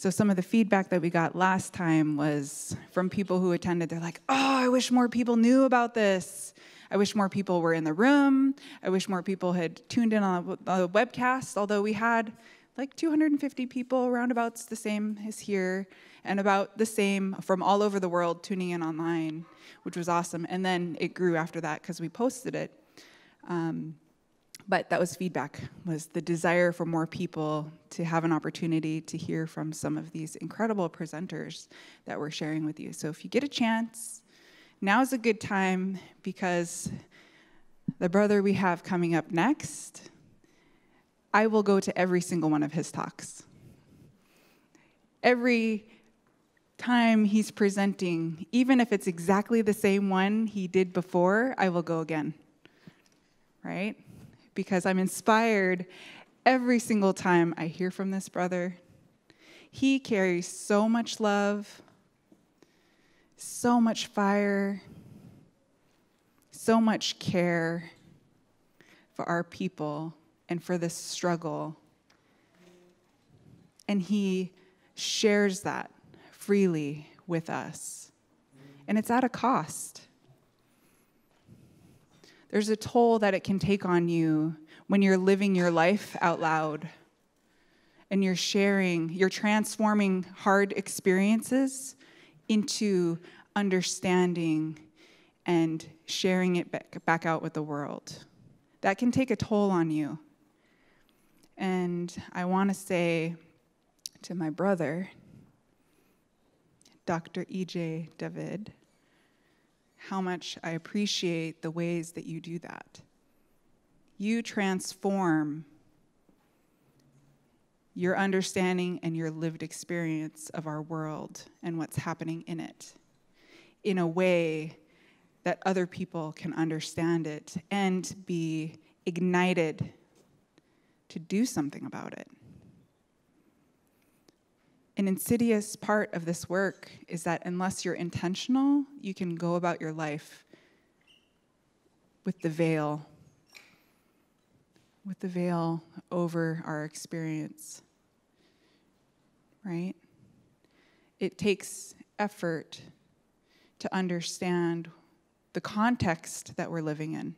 So, some of the feedback that we got last time was from people who attended. They're like, oh, I wish more people knew about this. I wish more people were in the room. I wish more people had tuned in on the webcast, although we had like 250 people, roundabouts the same as here, and about the same from all over the world tuning in online, which was awesome. And then it grew after that because we posted it. Um, but that was feedback was the desire for more people to have an opportunity to hear from some of these incredible presenters that we're sharing with you. So if you get a chance now is a good time because the brother we have coming up next i will go to every single one of his talks. Every time he's presenting even if it's exactly the same one he did before i will go again right because I'm inspired every single time I hear from this brother. He carries so much love, so much fire, so much care for our people and for this struggle. And he shares that freely with us. And it's at a cost. There's a toll that it can take on you when you're living your life out loud and you're sharing, you're transforming hard experiences into understanding and sharing it back, back out with the world. That can take a toll on you. And I want to say to my brother, Dr. E.J. David, how much I appreciate the ways that you do that. You transform your understanding and your lived experience of our world and what's happening in it in a way that other people can understand it and be ignited to do something about it. An insidious part of this work is that unless you're intentional, you can go about your life with the veil, with the veil over our experience, right? It takes effort to understand the context that we're living in.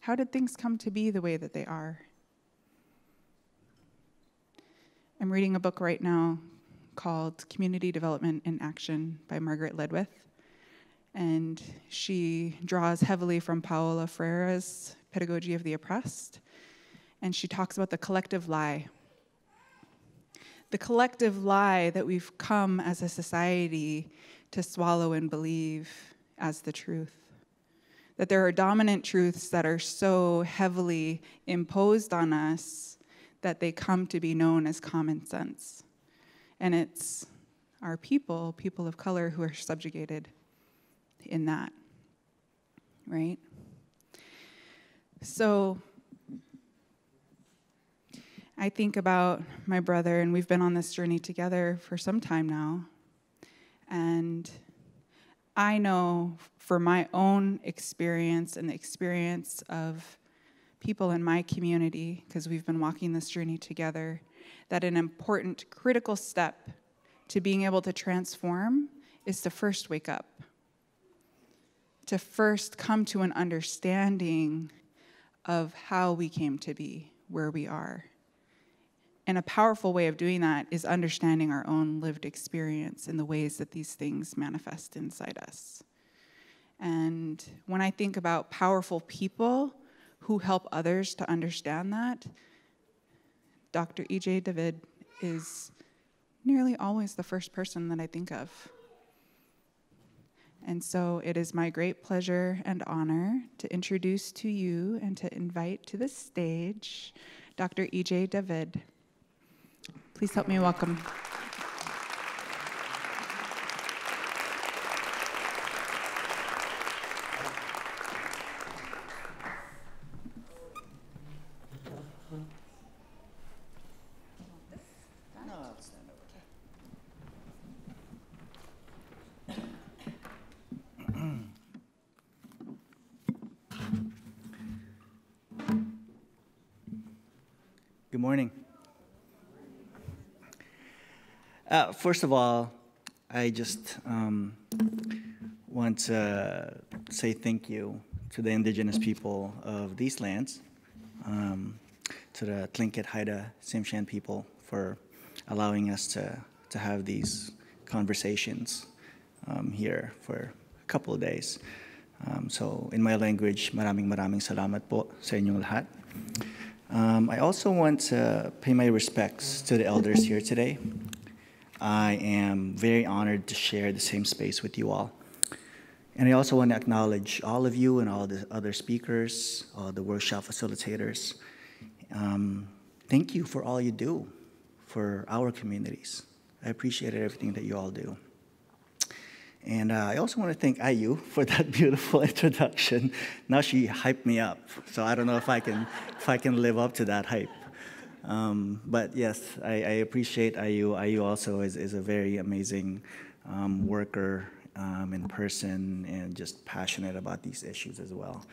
How did things come to be the way that they are? I'm reading a book right now called Community Development in Action by Margaret Ledwith. And she draws heavily from Paulo Freire's Pedagogy of the Oppressed. And she talks about the collective lie. The collective lie that we've come as a society to swallow and believe as the truth. That there are dominant truths that are so heavily imposed on us that they come to be known as common sense. And it's our people, people of color, who are subjugated in that, right? So I think about my brother, and we've been on this journey together for some time now. And I know for my own experience and the experience of people in my community, because we've been walking this journey together, that an important, critical step to being able to transform is to first wake up, to first come to an understanding of how we came to be where we are. And a powerful way of doing that is understanding our own lived experience and the ways that these things manifest inside us. And when I think about powerful people who help others to understand that, Dr. E.J. David is nearly always the first person that I think of. And so it is my great pleasure and honor to introduce to you and to invite to the stage Dr. E.J. David. Please help me welcome. First of all, I just um, want to say thank you to the indigenous people of these lands, um, to the Tlingit Haida Tsimshian people for allowing us to, to have these conversations um, here for a couple of days. Um, so in my language, maraming maraming salamat po sa inyong lahat. Um, I also want to pay my respects to the elders here today. I am very honored to share the same space with you all. And I also want to acknowledge all of you and all the other speakers, all the workshop facilitators. Um, thank you for all you do for our communities. I appreciate everything that you all do. And uh, I also want to thank Ayu for that beautiful introduction. Now she hyped me up, so I don't know if I can, if I can live up to that hype. Um, but yes, I, I, appreciate Ayu. Ayu also is, is a very amazing um, worker um, in person and just passionate about these issues as well.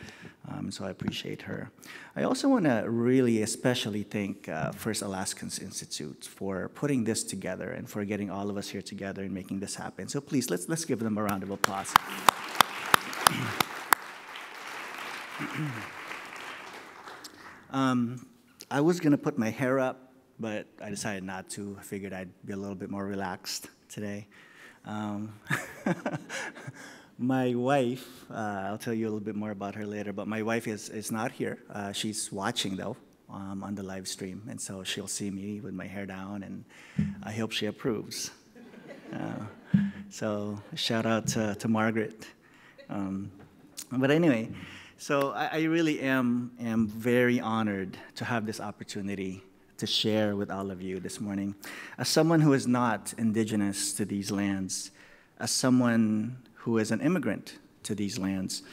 Um, so I appreciate her. I also want to really especially thank uh, First Alaskans Institute for putting this together and for getting all of us here together and making this happen. So please, let's, let's give them a round of applause. I was going to put my hair up, but I decided not to. I figured I'd be a little bit more relaxed today. Um, my wife, uh, I'll tell you a little bit more about her later, but my wife is, is not here. Uh, she's watching though um, on the live stream, and so she'll see me with my hair down, and I hope she approves. Uh, so shout out to, to Margaret. Um, but anyway, so I, I really am, am very honored to have this opportunity to share with all of you this morning. As someone who is not indigenous to these lands, as someone who is an immigrant to these lands,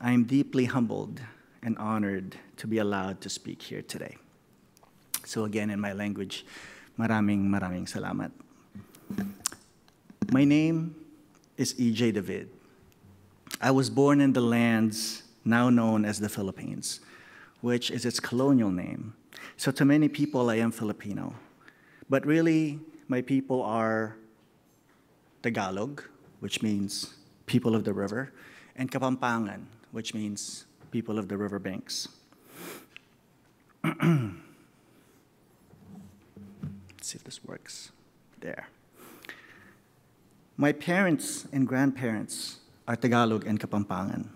I am deeply humbled and honored to be allowed to speak here today. So again, in my language, maraming maraming salamat. My name is EJ David. I was born in the lands now known as the Philippines, which is its colonial name so to many people, I am Filipino. But really, my people are Tagalog, which means people of the river, and Kapampangan, which means people of the riverbanks. Let's see if this works. There. My parents and grandparents are Tagalog and Kapampangan.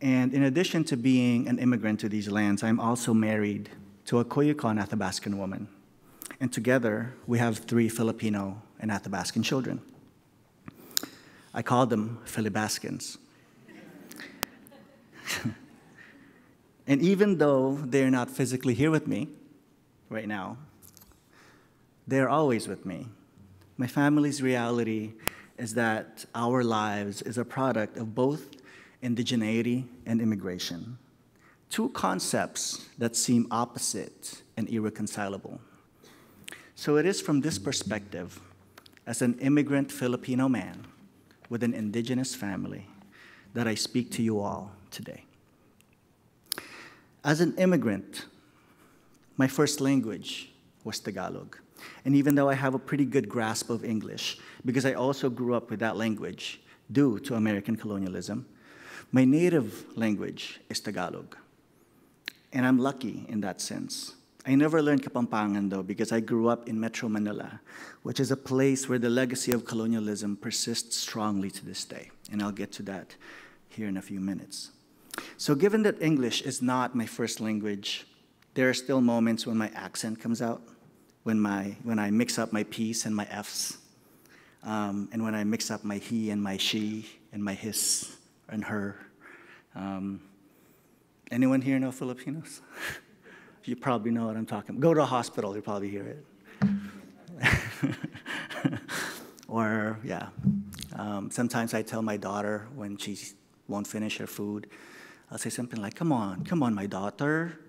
And in addition to being an immigrant to these lands, I'm also married to a Koyukon Athabascan woman. And together, we have three Filipino and Athabascan children. I call them Philibaskins. and even though they're not physically here with me right now, they're always with me. My family's reality is that our lives is a product of both indigeneity and immigration, two concepts that seem opposite and irreconcilable. So it is from this perspective, as an immigrant Filipino man with an indigenous family, that I speak to you all today. As an immigrant, my first language was Tagalog. And even though I have a pretty good grasp of English, because I also grew up with that language due to American colonialism, my native language is Tagalog. And I'm lucky in that sense. I never learned Kapampangan though because I grew up in Metro Manila, which is a place where the legacy of colonialism persists strongly to this day. And I'll get to that here in a few minutes. So given that English is not my first language, there are still moments when my accent comes out, when, my, when I mix up my P's and my F's, um, and when I mix up my he and my she and my his and her. Um, anyone here know Filipinos? you probably know what I'm talking about. Go to a hospital, you'll probably hear it. or, yeah. Um, sometimes I tell my daughter when she won't finish her food, I'll say something like, Come on, come on, my daughter.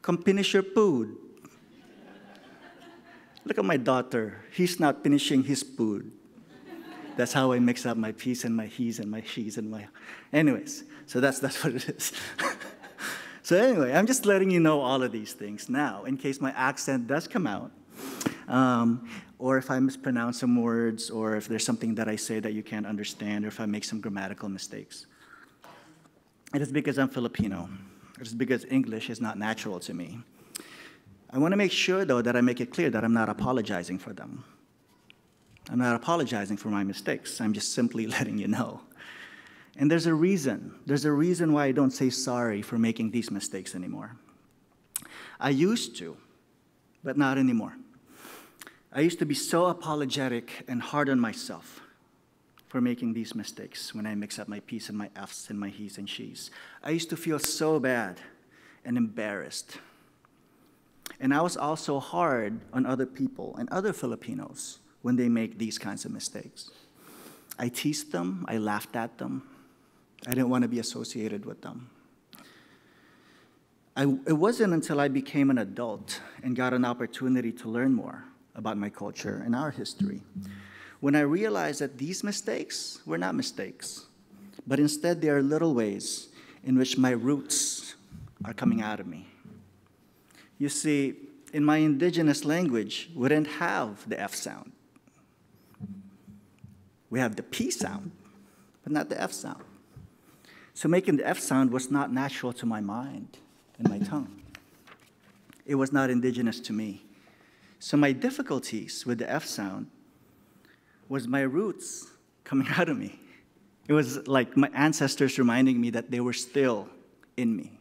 Come finish your food. Look at my daughter. He's not finishing his food. That's how I mix up my peas and my he's and my she's and my. Anyways, so that's, that's what it is. so, anyway, I'm just letting you know all of these things now in case my accent does come out. Um, or if I mispronounce some words, or if there's something that I say that you can't understand, or if I make some grammatical mistakes. It is because I'm Filipino. It is because English is not natural to me. I want to make sure, though, that I make it clear that I'm not apologizing for them. I'm not apologizing for my mistakes. I'm just simply letting you know. And there's a reason. There's a reason why I don't say sorry for making these mistakes anymore. I used to, but not anymore. I used to be so apologetic and hard on myself for making these mistakes when I mix up my P's and my F's and my he's and she's. I used to feel so bad and embarrassed. And I was also hard on other people and other Filipinos when they make these kinds of mistakes. I teased them, I laughed at them, I didn't want to be associated with them. I, it wasn't until I became an adult and got an opportunity to learn more about my culture and our history when I realized that these mistakes were not mistakes, but instead they are little ways in which my roots are coming out of me. You see, in my indigenous language, we didn't have the F sound. We have the P sound, but not the F sound. So making the F sound was not natural to my mind and my tongue. It was not indigenous to me. So my difficulties with the F sound was my roots coming out of me. It was like my ancestors reminding me that they were still in me.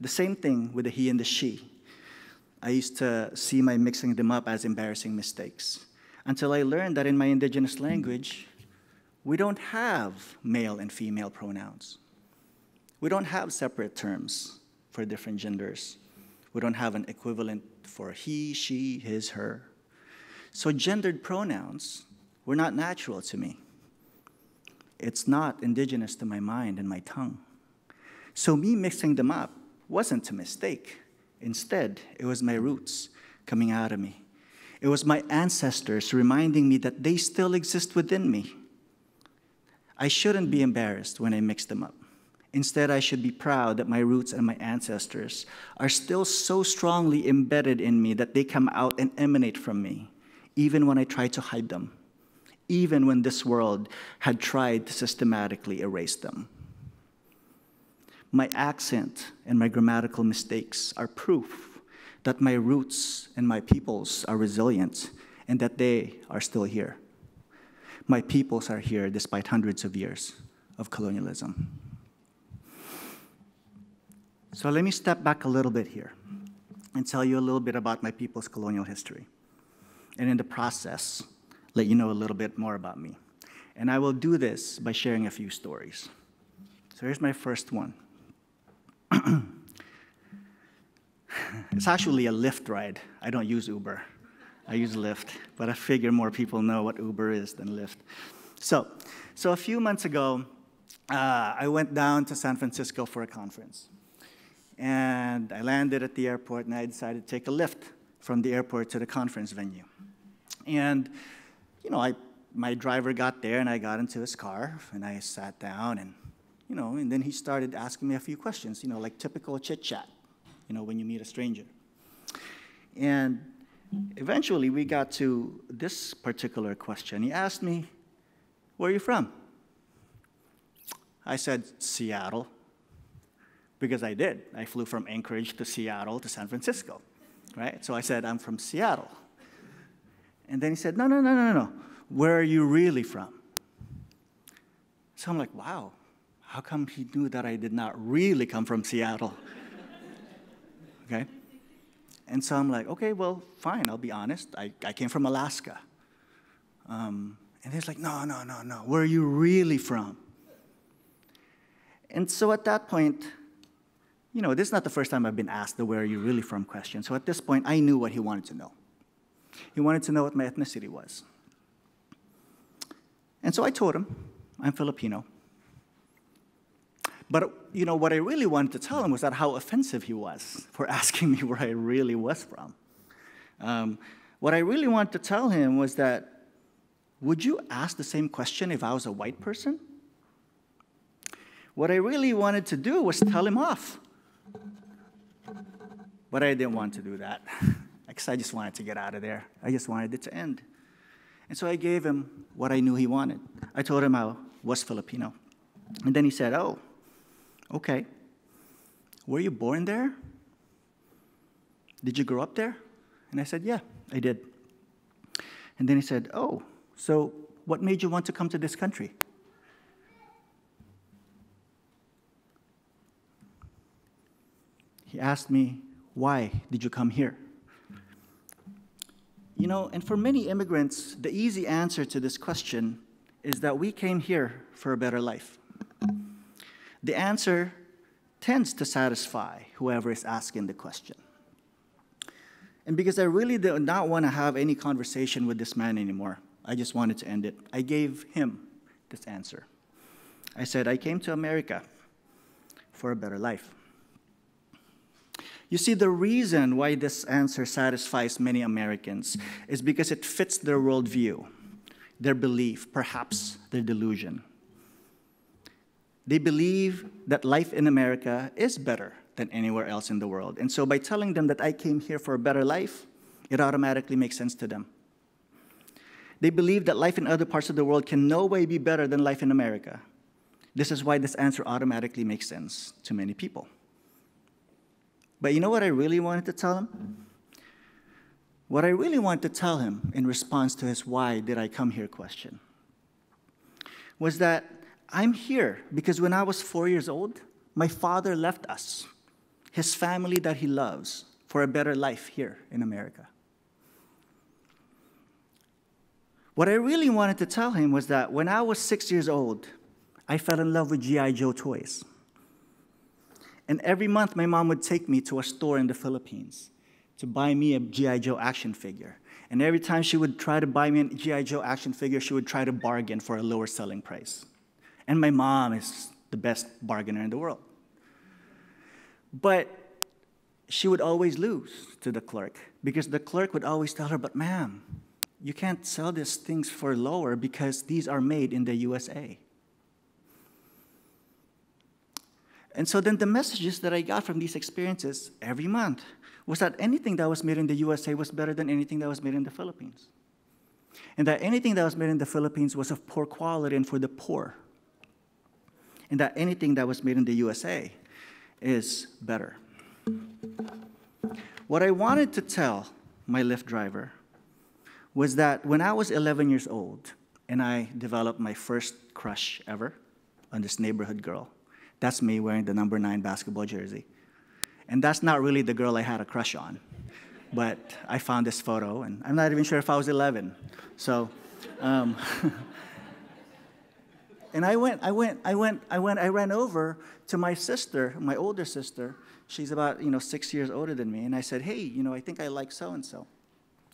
The same thing with the he and the she. I used to see my mixing them up as embarrassing mistakes until I learned that in my indigenous language, we don't have male and female pronouns. We don't have separate terms for different genders. We don't have an equivalent for he, she, his, her. So gendered pronouns were not natural to me. It's not indigenous to my mind and my tongue. So me mixing them up wasn't a mistake. Instead, it was my roots coming out of me. It was my ancestors reminding me that they still exist within me I shouldn't be embarrassed when I mix them up. Instead, I should be proud that my roots and my ancestors are still so strongly embedded in me that they come out and emanate from me, even when I try to hide them, even when this world had tried to systematically erase them. My accent and my grammatical mistakes are proof that my roots and my peoples are resilient and that they are still here my peoples are here despite hundreds of years of colonialism. So let me step back a little bit here and tell you a little bit about my people's colonial history. And in the process, let you know a little bit more about me. And I will do this by sharing a few stories. So here's my first one. it's actually a Lyft ride. I don't use Uber. I use Lyft, but I figure more people know what Uber is than Lyft. So, so a few months ago, uh, I went down to San Francisco for a conference. And I landed at the airport and I decided to take a Lyft from the airport to the conference venue. And, you know, I, my driver got there and I got into his car and I sat down and, you know, and then he started asking me a few questions, you know, like typical chit chat, you know, when you meet a stranger. And Eventually, we got to this particular question. He asked me, Where are you from? I said, Seattle. Because I did. I flew from Anchorage to Seattle to San Francisco, right? So I said, I'm from Seattle. And then he said, No, no, no, no, no. Where are you really from? So I'm like, Wow, how come he knew that I did not really come from Seattle? Okay? And so I'm like, okay, well, fine, I'll be honest. I, I came from Alaska. Um, and he's like, no, no, no, no. Where are you really from? And so at that point, you know, this is not the first time I've been asked the where are you really from question. So at this point, I knew what he wanted to know. He wanted to know what my ethnicity was. And so I told him, I'm Filipino. But you know, what I really wanted to tell him was that how offensive he was for asking me where I really was from. Um, what I really wanted to tell him was that, would you ask the same question if I was a white person? What I really wanted to do was tell him off. But I didn't want to do that. Because I just wanted to get out of there. I just wanted it to end. And so I gave him what I knew he wanted. I told him I was Filipino. And then he said, Oh, okay. Were you born there? Did you grow up there? And I said, Yeah, I did. And then he said, Oh, so what made you want to come to this country? He asked me, Why did you come here? You know, and for many immigrants, the easy answer to this question is that we came here for a better life. The answer tends to satisfy whoever is asking the question. And because I really did not want to have any conversation with this man anymore, I just wanted to end it. I gave him this answer. I said, I came to America for a better life. You see, the reason why this answer satisfies many Americans is because it fits their worldview, their belief, perhaps their delusion. They believe that life in America is better than anywhere else in the world. And so by telling them that I came here for a better life, it automatically makes sense to them. They believe that life in other parts of the world can no way be better than life in America. This is why this answer automatically makes sense to many people. But you know what I really wanted to tell him? What I really wanted to tell him in response to his why did I come here question was that I'm here because when I was four years old, my father left us, his family that he loves, for a better life here in America. What I really wanted to tell him was that when I was six years old, I fell in love with G.I. Joe toys. And every month, my mom would take me to a store in the Philippines to buy me a G.I. Joe action figure. And every time she would try to buy me a G.I. Joe action figure, she would try to bargain for a lower selling price. And my mom is the best bargainer in the world. But she would always lose to the clerk because the clerk would always tell her, But ma'am, you can't sell these things for lower because these are made in the USA. And so then the messages that I got from these experiences every month was that anything that was made in the USA was better than anything that was made in the Philippines. And that anything that was made in the Philippines was of poor quality and for the poor. And that anything that was made in the USA is better. What I wanted to tell my Lyft driver was that when I was 11 years old and I developed my first crush ever on this neighborhood girl, that's me wearing the number nine basketball jersey. And that's not really the girl I had a crush on. But I found this photo, and I'm not even sure if I was 11. So, um, and I went, I went, I went, I went, I ran over to my sister, my older sister. She's about, you know, six years older than me. And I said, hey, you know, I think I like so and so.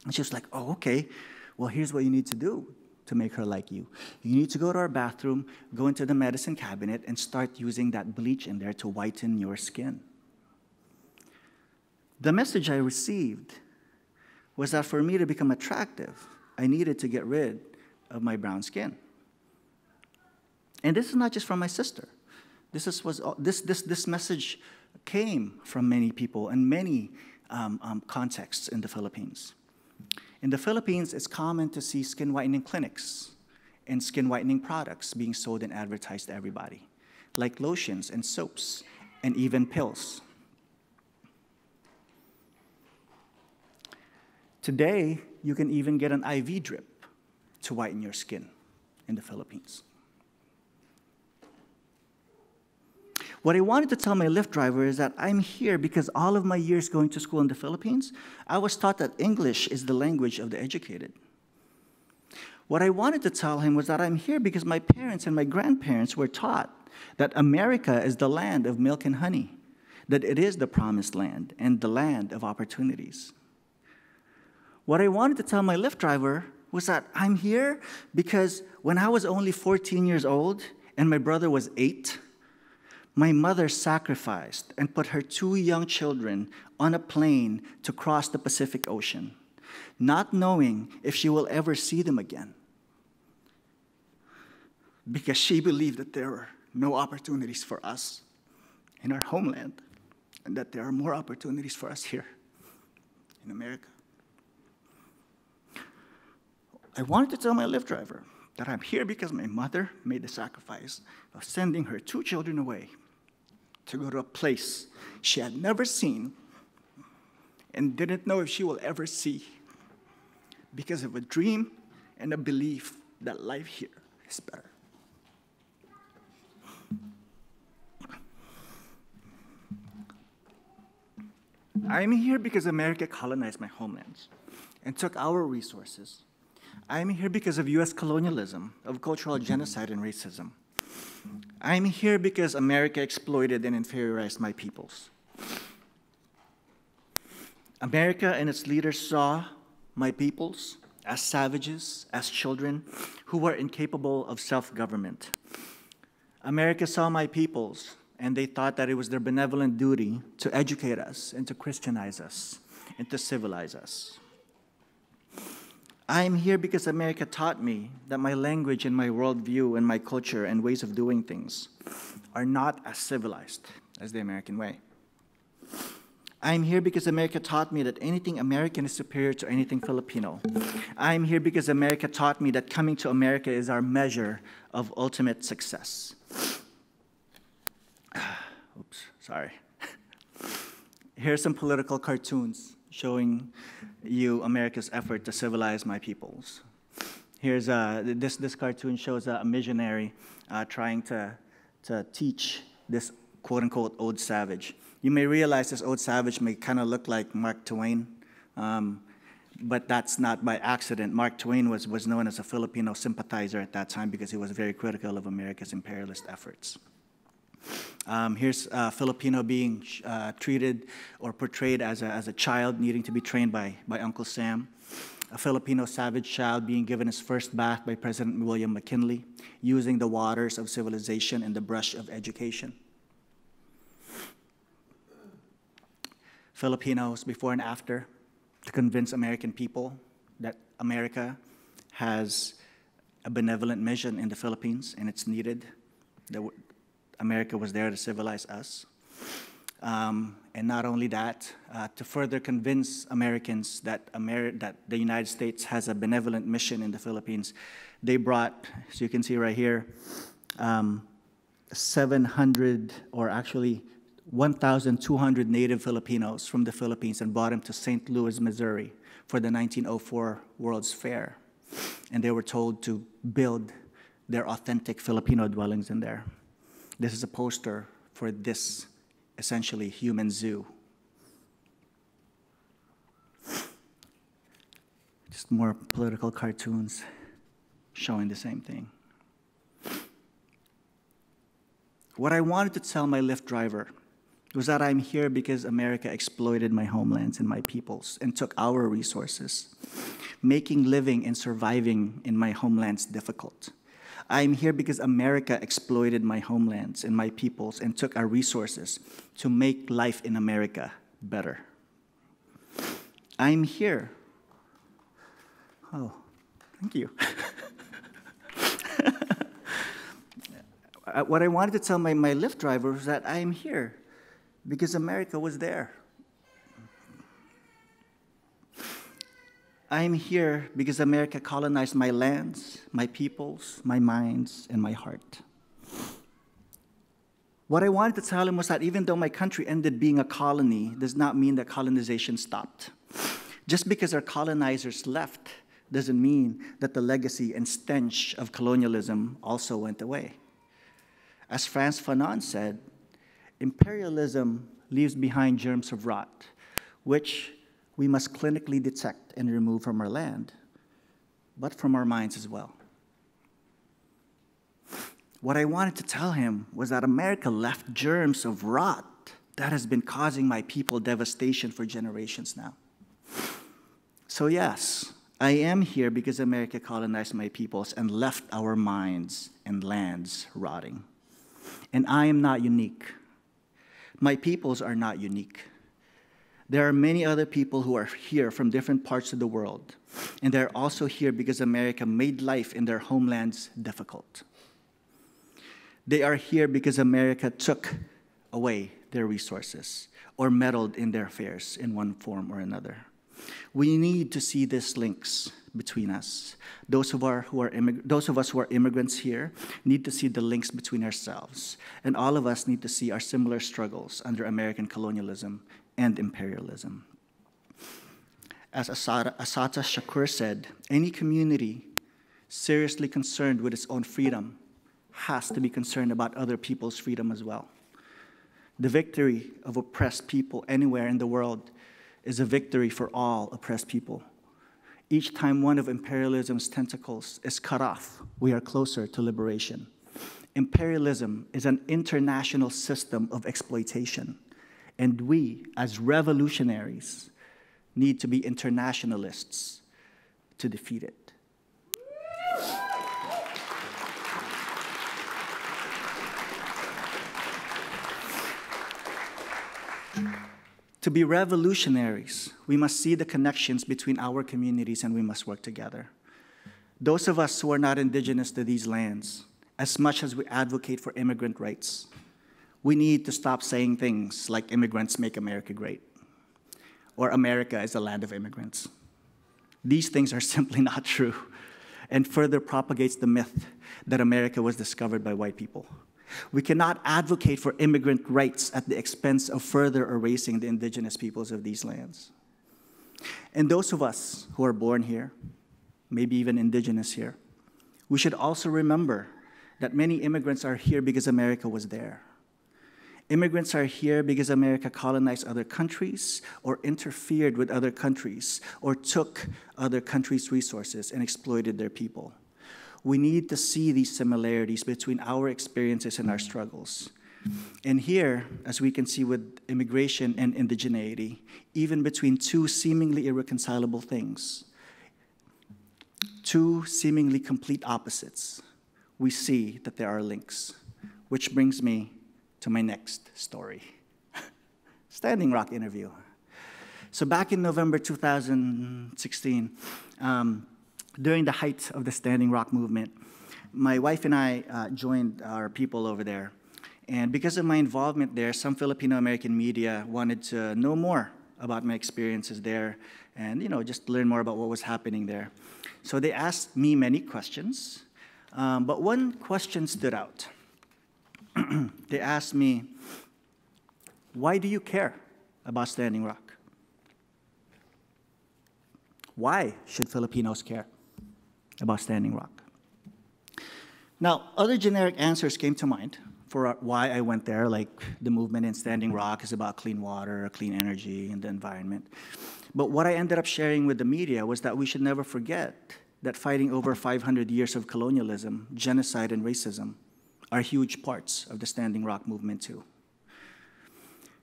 And she was like, oh, okay. Well, here's what you need to do to make her like you. You need to go to our bathroom, go into the medicine cabinet, and start using that bleach in there to whiten your skin. The message I received was that for me to become attractive, I needed to get rid of my brown skin. And this is not just from my sister. This, is, was, this, this, this message came from many people and many um, um, contexts in the Philippines. In the Philippines, it's common to see skin whitening clinics and skin whitening products being sold and advertised to everybody, like lotions and soaps and even pills. Today, you can even get an IV drip to whiten your skin in the Philippines. What I wanted to tell my Lyft driver is that I'm here because all of my years going to school in the Philippines, I was taught that English is the language of the educated. What I wanted to tell him was that I'm here because my parents and my grandparents were taught that America is the land of milk and honey, that it is the promised land and the land of opportunities. What I wanted to tell my Lyft driver was that I'm here because when I was only 14 years old and my brother was eight, my mother sacrificed and put her two young children on a plane to cross the Pacific Ocean, not knowing if she will ever see them again. Because she believed that there were no opportunities for us in our homeland, and that there are more opportunities for us here in America. I wanted to tell my Lyft driver that I'm here because my mother made the sacrifice of sending her two children away to go to a place she had never seen and didn't know if she will ever see because of a dream and a belief that life here is better. I'm here because America colonized my homelands and took our resources. I'm here because of US colonialism, of cultural genocide and racism. I'm here because America exploited and inferiorized my peoples. America and its leaders saw my peoples as savages, as children who were incapable of self government. America saw my peoples and they thought that it was their benevolent duty to educate us and to Christianize us and to civilize us. I am here because America taught me that my language and my worldview and my culture and ways of doing things are not as civilized as the American way. I am here because America taught me that anything American is superior to anything Filipino. I am here because America taught me that coming to America is our measure of ultimate success. Oops, sorry. Here are some political cartoons showing you America's effort to civilize my peoples. Here's a, this, this cartoon shows a, missionary uh, trying to, to teach this quote unquote old savage. You may realize this old savage may kind of look like Mark Twain, um, but that's not by accident. Mark Twain was, was known as a Filipino sympathizer at that time because he was very critical of America's imperialist efforts. Um, here's a Filipino being uh, treated or portrayed as a, as a child needing to be trained by, by Uncle Sam. A Filipino savage child being given his first bath by President William McKinley, using the waters of civilization and the brush of education. Filipinos before and after to convince American people that America has a benevolent mission in the Philippines and it's needed. America was there to civilize us. Um, and not only that, uh, to further convince Americans that, Ameri that the United States has a benevolent mission in the Philippines, they brought, as you can see right here, um, 700, or actually 1,200 native Filipinos from the Philippines and brought them to St. Louis, Missouri for the 1904 World's Fair. And they were told to build their authentic Filipino dwellings in there. This is a poster for this essentially human zoo. Just more political cartoons showing the same thing. What I wanted to tell my Lyft driver was that I'm here because America exploited my homelands and my peoples and took our resources, making living and surviving in my homelands difficult. I'm here because America exploited my homelands and my peoples and took our resources to make life in America better. I'm here. Oh, thank you. Uh, what I wanted to tell my, my Lyft driver was that I'm here because America was there. I am here because America colonized my lands, my peoples, my minds, and my heart. What I wanted to tell him was that even though my country ended being a colony, does not mean that colonization stopped. Just because our colonizers left doesn't mean that the legacy and stench of colonialism also went away. As Frantz Fanon said, imperialism leaves behind germs of rot, which we must clinically detect and remove from our land, but from our minds as well. What I wanted to tell him was that America left germs of rot that has been causing my people devastation for generations now. So, yes, I am here because America colonized my peoples and left our minds and lands rotting. And I am not unique. My peoples are not unique. There are many other people who are here from different parts of the world, and they're also here because America made life in their homelands difficult. They are here because America took away their resources or meddled in their affairs in one form or another. We need to see these links between us. Those of, our, who are those of us who are immigrants here need to see the links between ourselves. And all of us need to see our similar struggles under American colonialism and imperialism. As Asata, Assata Shakur said, any community seriously concerned with its own freedom has to be concerned about other people's freedom as well. The victory of oppressed people anywhere in the world is a victory for all oppressed people. Each time one of imperialism's tentacles is cut off, we are closer to liberation. Imperialism is an international system of exploitation, and we, as revolutionaries, need to be internationalists to defeat it. To be revolutionaries, we must see the connections between our communities and we must work together. Those of us who are not indigenous to these lands, as much as we advocate for immigrant rights, we need to stop saying things like immigrants make America great or America is a land of immigrants. These things are simply not true and further propagates the myth that America was discovered by white people. We cannot advocate for immigrant rights at the expense of further erasing the indigenous peoples of these lands. And those of us who are born here, maybe even indigenous here, we should also remember that many immigrants are here because America was there. Immigrants are here because America colonized other countries or interfered with other countries or took other countries' resources and exploited their people we need to see these similarities between our experiences and our struggles. And here, as we can see with immigration and indigeneity, even between two seemingly irreconcilable things, two seemingly complete opposites, we see that there are links. Which brings me to my next story Standing Rock interview. So, back in November 2016, um, during the height of the Standing Rock movement, my wife and I uh, joined our people over there. And because of my involvement there, some Filipino American media wanted to know more about my experiences there and, you know, just learn more about what was happening there. So they asked me many questions, um, but one question stood out. they asked me, Why do you care about Standing Rock? Why should Filipinos care? about Standing Rock. Now, other generic answers came to mind for why I went there, like the movement in Standing Rock is about clean water, clean energy, and the environment. But what I ended up sharing with the media was that we should never forget that fighting over 500 years of colonialism, genocide, and racism are huge parts of the Standing Rock movement, too.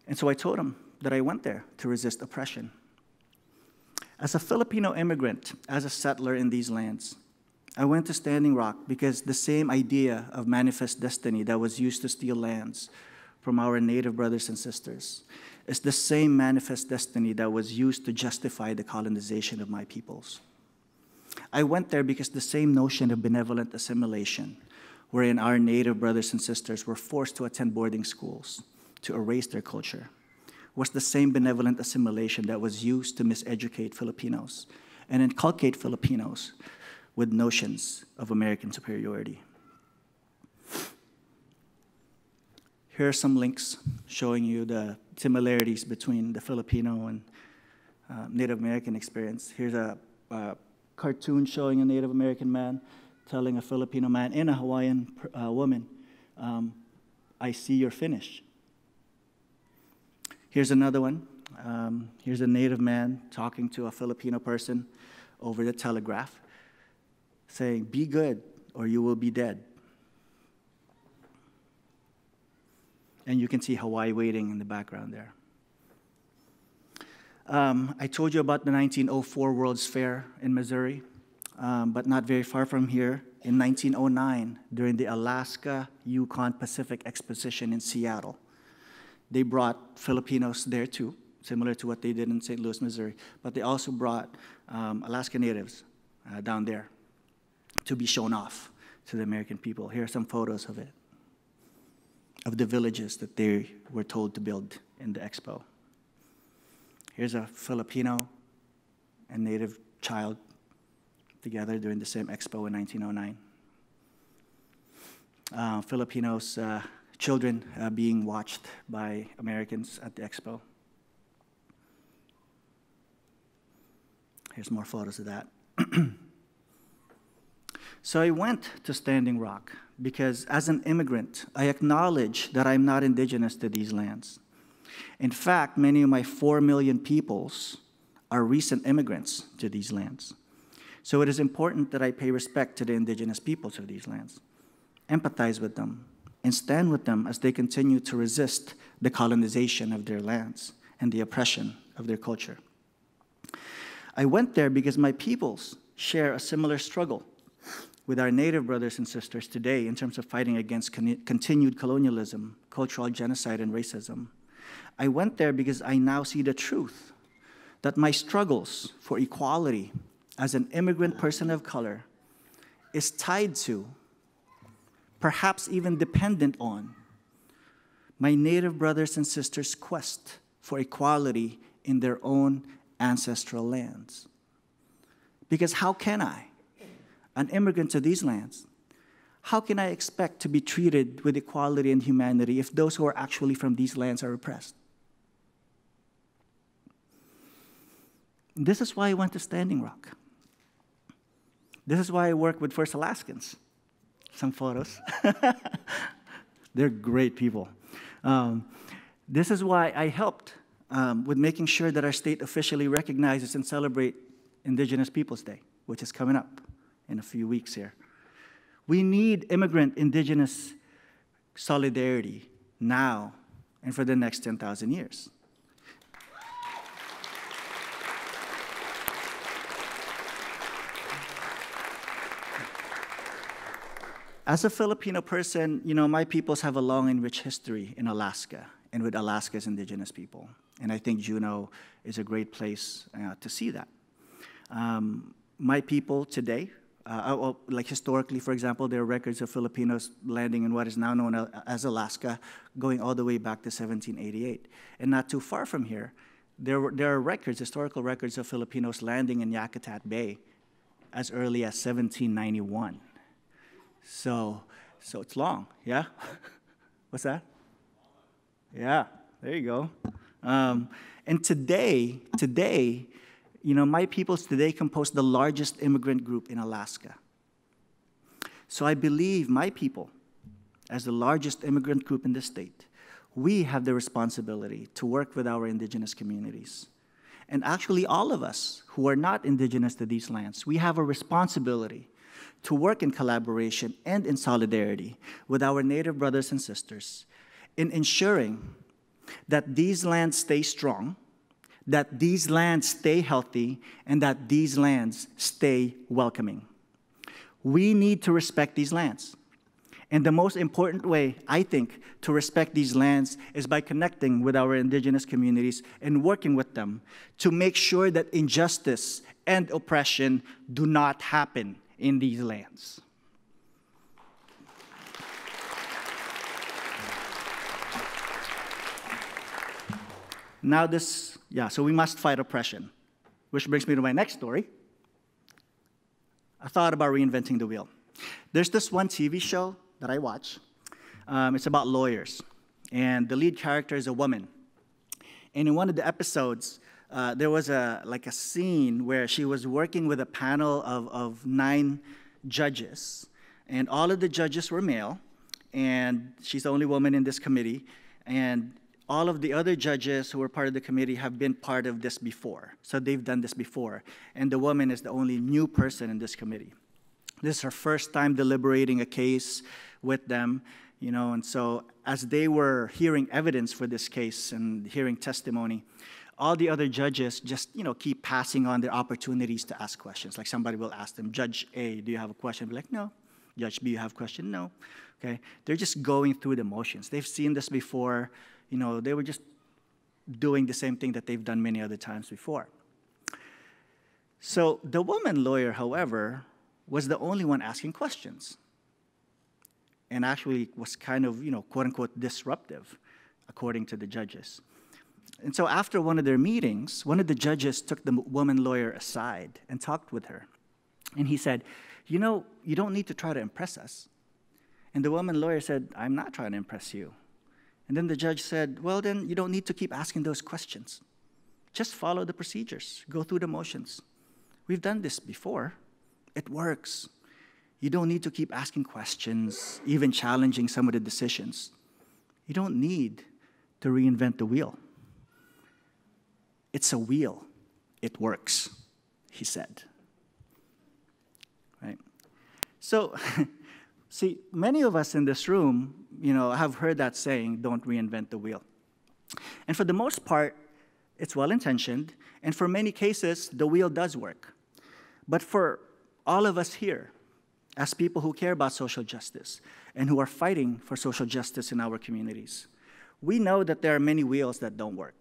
And so I told them that I went there to resist oppression. As a Filipino immigrant, as a settler in these lands, I went to Standing Rock because the same idea of manifest destiny that was used to steal lands from our native brothers and sisters is the same manifest destiny that was used to justify the colonization of my peoples. I went there because the same notion of benevolent assimilation, wherein our native brothers and sisters were forced to attend boarding schools to erase their culture, was the same benevolent assimilation that was used to miseducate Filipinos and inculcate Filipinos with notions of American superiority. Here are some links showing you the similarities between the Filipino and uh, Native American experience. Here's a, a, cartoon showing a Native American man telling a Filipino man and a Hawaiian uh, woman, um, I see you're finished. Here's another one. Um, here's a native man talking to a Filipino person over the telegraph saying, Be good or you will be dead. And you can see Hawaii waiting in the background there. Um, I told you about the 1904 World's Fair in Missouri, um, but not very far from here. In 1909, during the Alaska Yukon Pacific Exposition in Seattle, they brought Filipinos there too, similar to what they did in St. Louis, Missouri, but they also brought um, Alaska natives uh, down there to be shown off to the American people. Here are some photos of it, of the villages that they were told to build in the expo. Here's a Filipino and native child together during the same expo in 1909. Uh, Filipinos, uh, children uh, being watched by Americans at the expo. Here's more photos of that. so I went to Standing Rock because as an immigrant, I acknowledge that I'm not indigenous to these lands. In fact, many of my 4 million peoples are recent immigrants to these lands. So it is important that I pay respect to the indigenous peoples of these lands, empathize with them, and stand with them as they continue to resist the colonization of their lands and the oppression of their culture. I went there because my peoples share a similar struggle with our native brothers and sisters today in terms of fighting against con continued colonialism, cultural genocide, and racism. I went there because I now see the truth that my struggles for equality as an immigrant person of color is tied to, perhaps even dependent on, my native brothers and sisters' quest for equality in their own ancestral lands. Because how can I, an immigrant to these lands, how can I expect to be treated with equality and humanity if those who are actually from these lands are oppressed? This is why I went to Standing Rock. This is why I work with First Alaskans. Some photos. They're great people. Um, this is why I helped um, with making sure that our state officially recognizes and celebrate Indigenous Peoples Day, which is coming up in a few weeks here. We need immigrant Indigenous solidarity now and for the next 10,000 years. As a Filipino person, you know, my peoples have a long and rich history in Alaska and with Alaska's indigenous people. And I think Juneau is a great place uh, to see that. Um, my people today, uh, well, like historically, for example, there are records of Filipinos landing in what is now known as Alaska, going all the way back to 1788. And not too far from here, there, were, there are records, historical records of Filipinos landing in Yakutat Bay as early as 1791. So, so it's long, yeah? What's that? Yeah, there you go. Um, and today, today, you know, my peoples today compose the largest immigrant group in Alaska. So I believe my people, as the largest immigrant group in the state, we have the responsibility to work with our indigenous communities. And actually, all of us who are not indigenous to these lands, we have a responsibility to work in collaboration and in solidarity with our Native brothers and sisters in ensuring that these lands stay strong, that these lands stay healthy, and that these lands stay welcoming. We need to respect these lands. And the most important way, I think, to respect these lands is by connecting with our indigenous communities and working with them to make sure that injustice and oppression do not happen in these lands. Now, this, yeah, so we must fight oppression, which brings me to my next story. I thought about reinventing the wheel. There's this one TV show that I watch. Um, it's about lawyers, and the lead character is a woman. And in one of the episodes, uh, there was a like a scene where she was working with a panel of, of nine judges, and all of the judges were male, and she's the only woman in this committee, and all of the other judges who were part of the committee have been part of this before. So they've done this before. And the woman is the only new person in this committee. This is her first time deliberating a case with them, you know, and so as they were hearing evidence for this case and hearing testimony, all the other judges just, you know, keep passing on their opportunities to ask questions. Like somebody will ask them, Judge A, do you have a question? Be like, no. Judge B, you have a question? No. Okay? They're just going through the motions. They've seen this before you know, they were just doing the same thing that they've done many other times before. So the woman lawyer, however, was the only one asking questions and actually was kind of, you know, quote unquote, disruptive, according to the judges. And so after one of their meetings, one of the judges took the woman lawyer aside and talked with her. And he said, You know, you don't need to try to impress us. And the woman lawyer said, I'm not trying to impress you. And then the judge said, Well, then you don't need to keep asking those questions. Just follow the procedures, go through the motions. We've done this before, it works. You don't need to keep asking questions, even challenging some of the decisions. You don't need to reinvent the wheel. It's a wheel, it works, he said. Right? So, see, many of us in this room, you know, have heard that saying, don't reinvent the wheel. And for the most part, it's well intentioned, and for many cases, the wheel does work. But for all of us here, as people who care about social justice and who are fighting for social justice in our communities, we know that there are many wheels that don't work.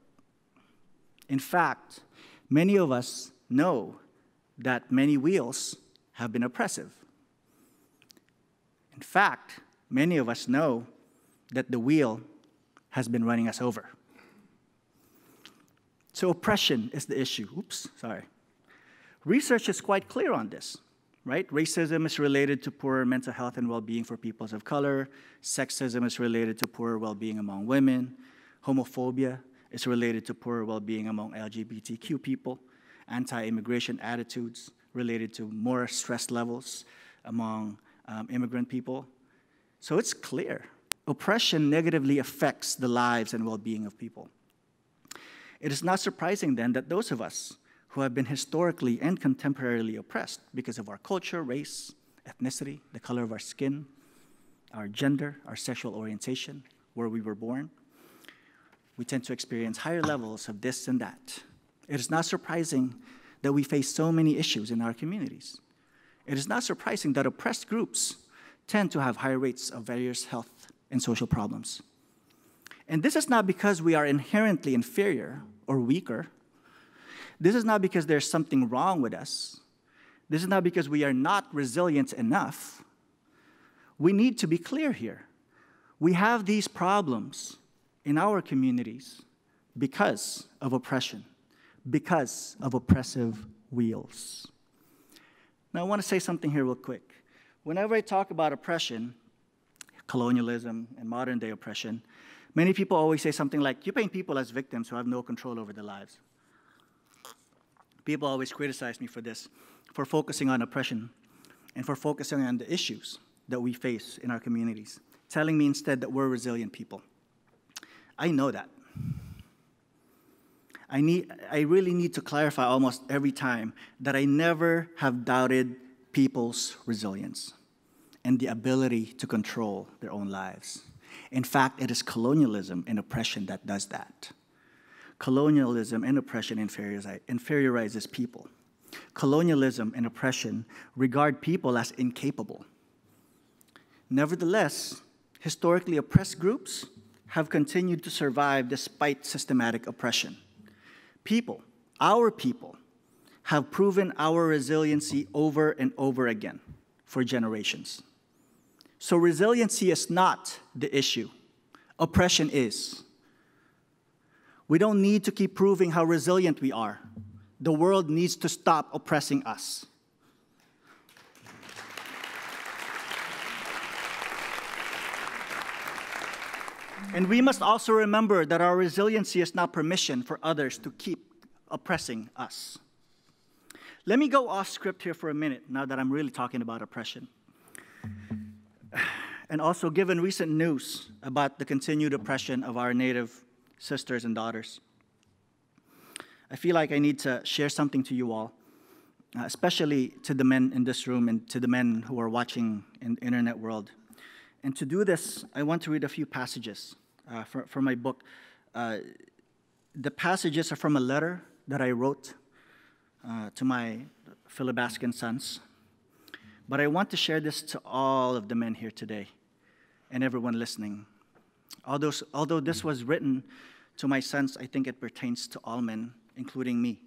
In fact, many of us know that many wheels have been oppressive. In fact, many of us know that the wheel has been running us over. So, oppression is the issue. Oops, sorry. Research is quite clear on this, right? Racism is related to poor mental health and well being for peoples of color, sexism is related to poor well being among women, homophobia is related to poorer well being among LGBTQ people, anti immigration attitudes related to more stress levels among um, immigrant people. So, it's clear oppression negatively affects the lives and well being of people. It is not surprising then that those of us who have been historically and contemporarily oppressed because of our culture, race, ethnicity, the color of our skin, our gender, our sexual orientation, where we were born, we tend to experience higher levels of this and that. It is not surprising that we face so many issues in our communities. It is not surprising that oppressed groups tend to have higher rates of various health and social problems. And this is not because we are inherently inferior or weaker. This is not because there's something wrong with us. This is not because we are not resilient enough. We need to be clear here. We have these problems in our communities because of oppression, because of oppressive wheels. Now, I want to say something here, real quick. Whenever I talk about oppression, colonialism, and modern day oppression, Many people always say something like, You paint people as victims who have no control over their lives. People always criticize me for this, for focusing on oppression and for focusing on the issues that we face in our communities, telling me instead that we're resilient people. I know that. I, need, I really need to clarify almost every time that I never have doubted people's resilience and the ability to control their own lives. In fact, it is colonialism and oppression that does that. Colonialism and oppression inferiorizes people. Colonialism and oppression regard people as incapable. Nevertheless, historically oppressed groups have continued to survive despite systematic oppression. People, our people, have proven our resiliency over and over again for generations. So resiliency is not the issue, oppression is. We don't need to keep proving how resilient we are. The world needs to stop oppressing us. And we must also remember that our resiliency is not permission for others to keep oppressing us. Let me go off script here for a minute now that I'm really talking about oppression and also given recent news about the continued oppression of our Native sisters and daughters. I feel like I need to share something to you all, uh, especially to the men in this room and to the men who are watching in the internet world. And to do this, I want to read a few passages uh, for, for my book. Uh, the passages are from a letter that I wrote uh, to my Philibascan sons. But I want to share this to all of the men here today and everyone listening. Although, although this was written to my sons, I think it pertains to all men, including me.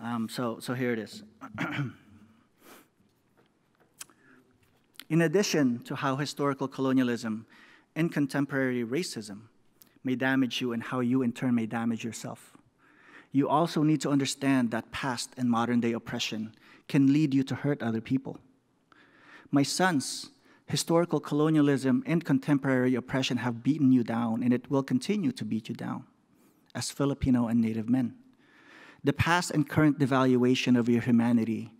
Um, so, so here it is. in addition to how historical colonialism and contemporary racism may damage you and how you in turn may damage yourself, you also need to understand that past and modern day oppression can lead you to hurt other people. My sons, historical colonialism and contemporary oppression have beaten you down, and it will continue to beat you down as Filipino and Native men. The past and current devaluation of your humanity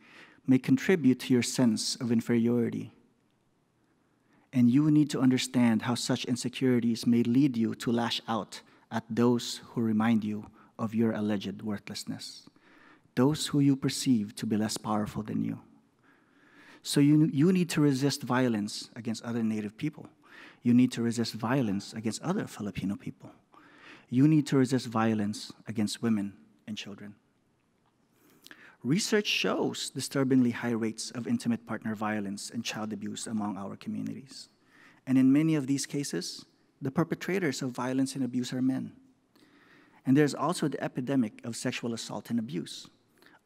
may contribute to your sense of inferiority. And you need to understand how such insecurities may lead you to lash out at those who remind you of your alleged worthlessness, those who you perceive to be less powerful than you. So you, you need to resist violence against other Native people. You need to resist violence against other Filipino people. You need to resist violence against women and children. Research shows disturbingly high rates of intimate partner violence and child abuse among our communities. And in many of these cases, the perpetrators of violence and abuse are men. And there's also the epidemic of sexual assault and abuse,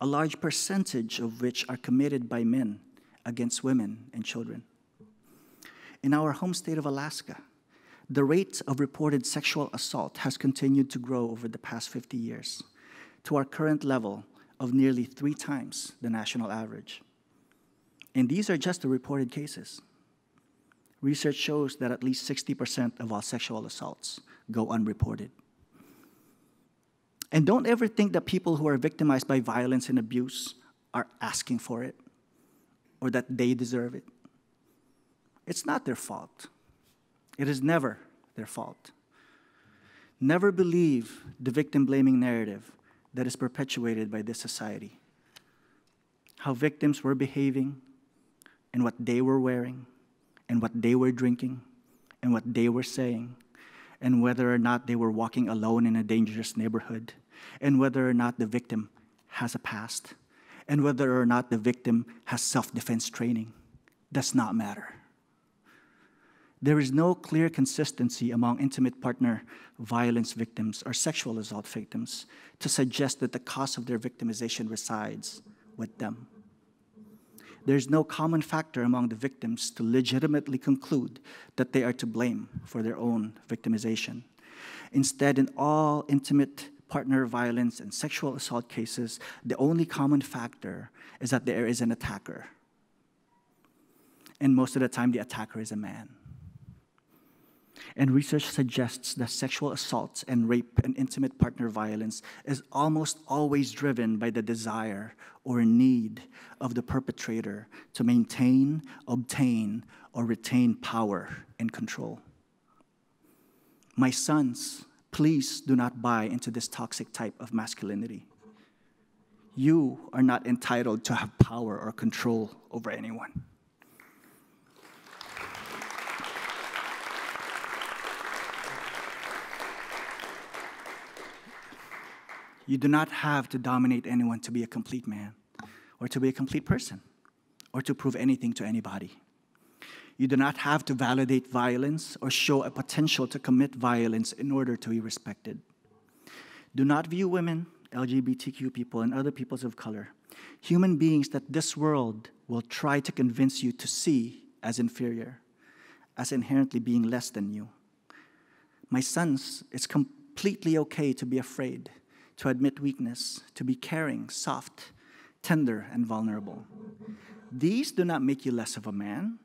a large percentage of which are committed by men against women and children. In our home state of Alaska, the rate of reported sexual assault has continued to grow over the past 50 years to our current level of nearly three times the national average. And these are just the reported cases. Research shows that at least 60% of all sexual assaults go unreported. And don't ever think that people who are victimized by violence and abuse are asking for it or that they deserve it. It's not their fault. It is never their fault. Never believe the victim blaming narrative that is perpetuated by this society. How victims were behaving, and what they were wearing, and what they were drinking, and what they were saying, and whether or not they were walking alone in a dangerous neighborhood, and whether or not the victim has a past and whether or not the victim has self defense training does not matter. There is no clear consistency among intimate partner violence victims or sexual assault victims to suggest that the cause of their victimization resides with them. There's no common factor among the victims to legitimately conclude that they are to blame for their own victimization. Instead, in all intimate partner violence and sexual assault cases, the only common factor is that there is an attacker. And most of the time, the attacker is a man. And research suggests that sexual assault and rape and intimate partner violence is almost always driven by the desire or need of the perpetrator to maintain, obtain, or retain power and control. My sons Please do not buy into this toxic type of masculinity. You are not entitled to have power or control over anyone. You do not have to dominate anyone to be a complete man or to be a complete person or to prove anything to anybody. You do not have to validate violence or show a potential to commit violence in order to be respected. Do not view women, LGBTQ people, and other peoples of color, human beings that this world will try to convince you to see as inferior, as inherently being less than you. My sons, it's completely okay to be afraid, to admit weakness, to be caring, soft, tender, and vulnerable. These do not make you less of a man.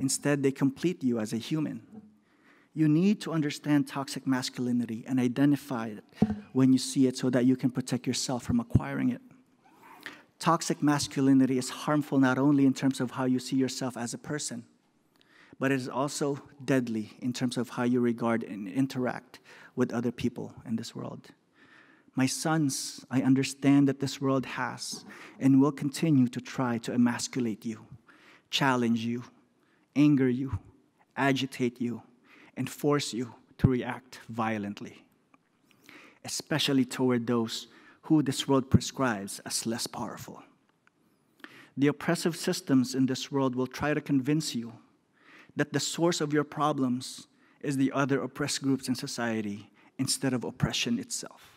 Instead, they complete you as a human. You need to understand toxic masculinity and identify it when you see it so that you can protect yourself from acquiring it. Toxic masculinity is harmful not only in terms of how you see yourself as a person, but it is also deadly in terms of how you regard and interact with other people in this world. My sons, I understand that this world has and will continue to try to emasculate you, challenge you, anger you, agitate you, and force you to react violently, especially toward those who this world prescribes as less powerful. The oppressive systems in this world will try to convince you that the source of your problems is the other oppressed groups in society instead of oppression itself.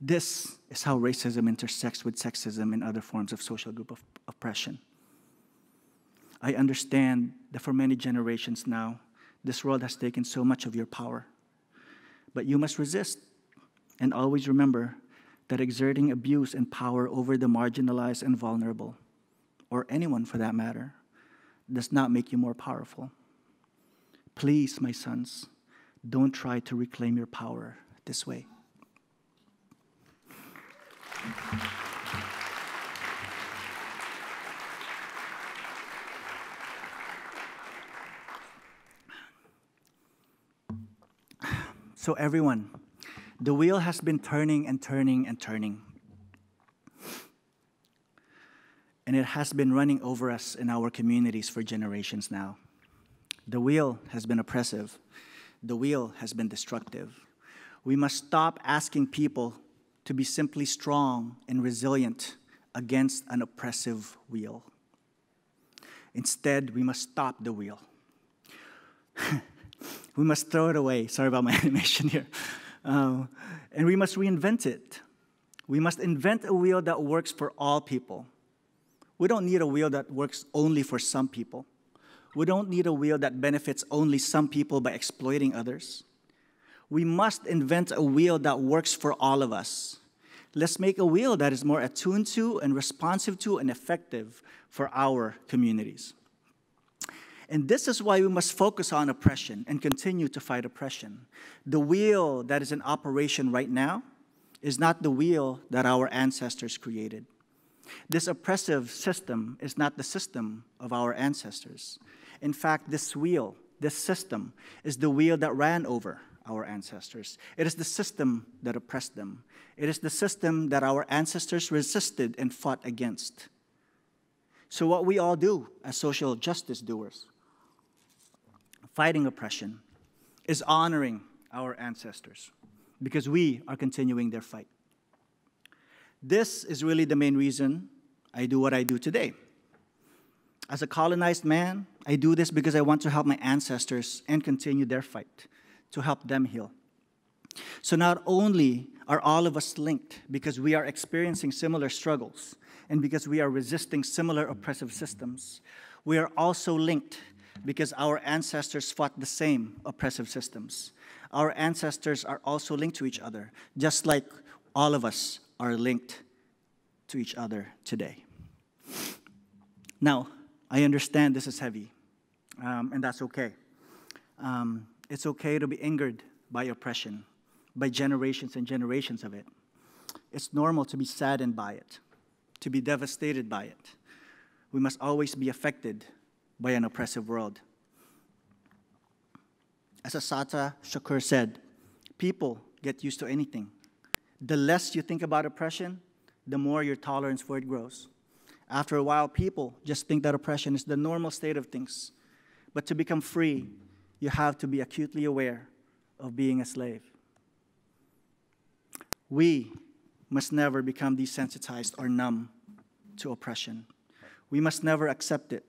This is how racism intersects with sexism and other forms of social group of oppression. I understand that for many generations now, this world has taken so much of your power. But you must resist. And always remember that exerting abuse and power over the marginalized and vulnerable, or anyone for that matter, does not make you more powerful. Please, my sons, don't try to reclaim your power this way. So, everyone, the wheel has been turning and turning and turning. And it has been running over us in our communities for generations now. The wheel has been oppressive, the wheel has been destructive. We must stop asking people to be simply strong and resilient against an oppressive wheel. Instead, we must stop the wheel. we must throw it away. Sorry about my animation here. Um, and we must reinvent it. We must invent a wheel that works for all people. We don't need a wheel that works only for some people. We don't need a wheel that benefits only some people by exploiting others. We must invent a wheel that works for all of us. Let's make a wheel that is more attuned to and responsive to and effective for our communities. And this is why we must focus on oppression and continue to fight oppression. The wheel that is in operation right now is not the wheel that our ancestors created. This oppressive system is not the system of our ancestors. In fact, this wheel, this system, is the wheel that ran over our ancestors. It is the system that oppressed them. It is the system that our ancestors resisted and fought against. So, what we all do as social justice doers fighting oppression is honoring our ancestors because we are continuing their fight. This is really the main reason I do what I do today. As a colonized man, I do this because I want to help my ancestors and continue their fight, to help them heal. So not only are all of us linked because we are experiencing similar struggles and because we are resisting similar oppressive systems, we are also linked because our ancestors fought the same oppressive systems. Our ancestors are also linked to each other, just like all of us are linked to each other today. Now, I understand this is heavy, um, and that's okay. Um, it's okay to be angered by oppression, by generations and generations of it. It's normal to be saddened by it, to be devastated by it. We must always be affected by an oppressive world. As Assata Shakur said, people get used to anything. The less you think about oppression, the more your tolerance for it grows. After a while, people just think that oppression is the normal state of things. But to become free, you have to be acutely aware of being a slave. We must never become desensitized or numb to oppression. We must never accept it.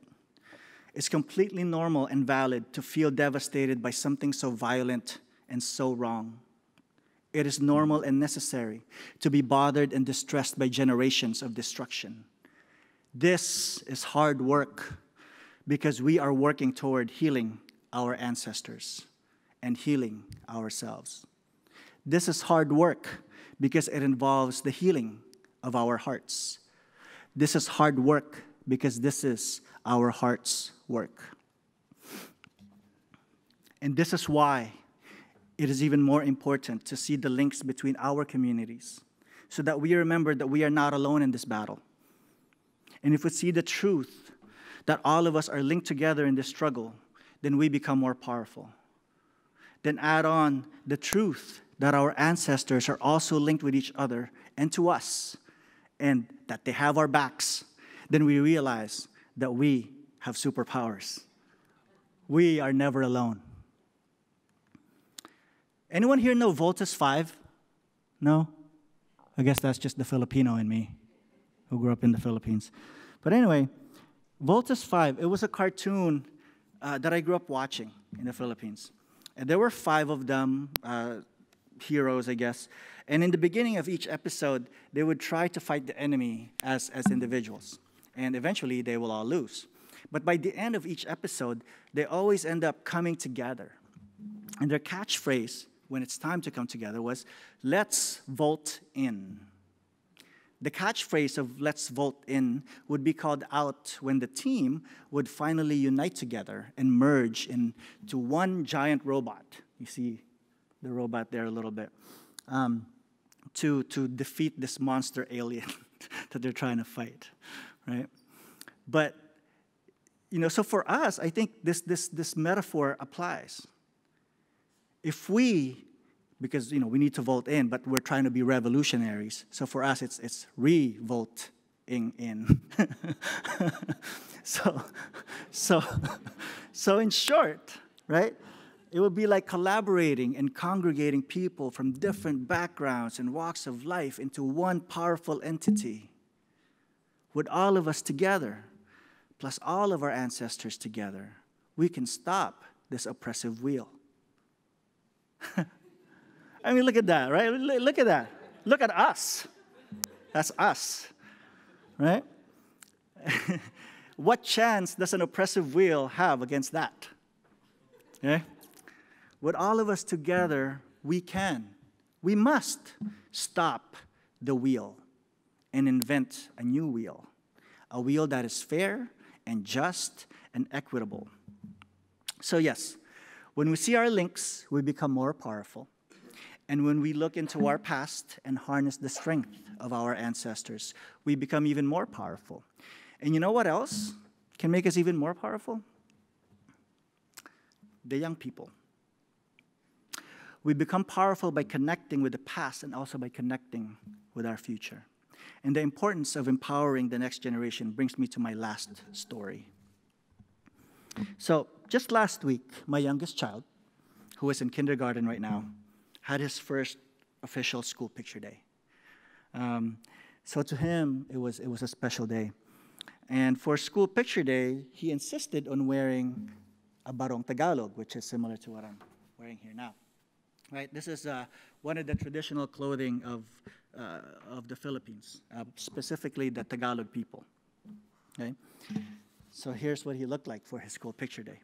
It's completely normal and valid to feel devastated by something so violent and so wrong. It is normal and necessary to be bothered and distressed by generations of destruction. This is hard work because we are working toward healing our ancestors and healing ourselves. This is hard work because it involves the healing of our hearts. This is hard work because this is our heart's work. And this is why it is even more important to see the links between our communities so that we remember that we are not alone in this battle. And if we see the truth that all of us are linked together in this struggle, then we become more powerful. Then add on the truth that our ancestors are also linked with each other and to us, and that they have our backs, then we realize that we have superpowers. We are never alone. Anyone here know Voltes 5? No? I guess that's just the Filipino in me who grew up in the Philippines. But anyway, Voltes 5, it was a cartoon uh, that I grew up watching in the Philippines. And there were five of them, uh, heroes, I guess. And in the beginning of each episode, they would try to fight the enemy as, as individuals. And eventually, they will all lose. But by the end of each episode, they always end up coming together. And their catchphrase when it's time to come together was let's volt in. The catchphrase of let's volt in would be called out when the team would finally unite together and merge into one giant robot. You see the robot there a little bit. Um, to, to defeat this monster alien that they're trying to fight, right? But, you know, so for us, I think this, this, this metaphor applies. If we, because, you know, we need to volt in, but we're trying to be revolutionaries, so for us, it's, it's re-volting in. so, so, so in short, right? It would be like collaborating and congregating people from different backgrounds and walks of life into one powerful entity. With all of us together, plus all of our ancestors together, we can stop this oppressive wheel. I mean, look at that, right? Look at that. Look at us. That's us, right? what chance does an oppressive wheel have against that? Okay? With all of us together, we can, we must stop the wheel and invent a new wheel, a wheel that is fair and just and equitable. So, yes, when we see our links, we become more powerful. And when we look into our past and harness the strength of our ancestors, we become even more powerful. And you know what else can make us even more powerful? The young people. We become powerful by connecting with the past and also by connecting with our future. And the importance of empowering the next generation brings me to my last story. So, just last week, my youngest child, who is in kindergarten right now, had his first official school picture day. Um, so to him, it was, it was a special day. And for school picture day, he insisted on wearing a barong Tagalog, which is similar to what I'm wearing here now right? This is uh, one of the traditional clothing of, uh, of the Philippines, uh, specifically the Tagalog people, okay? So here's what he looked like for his school picture day,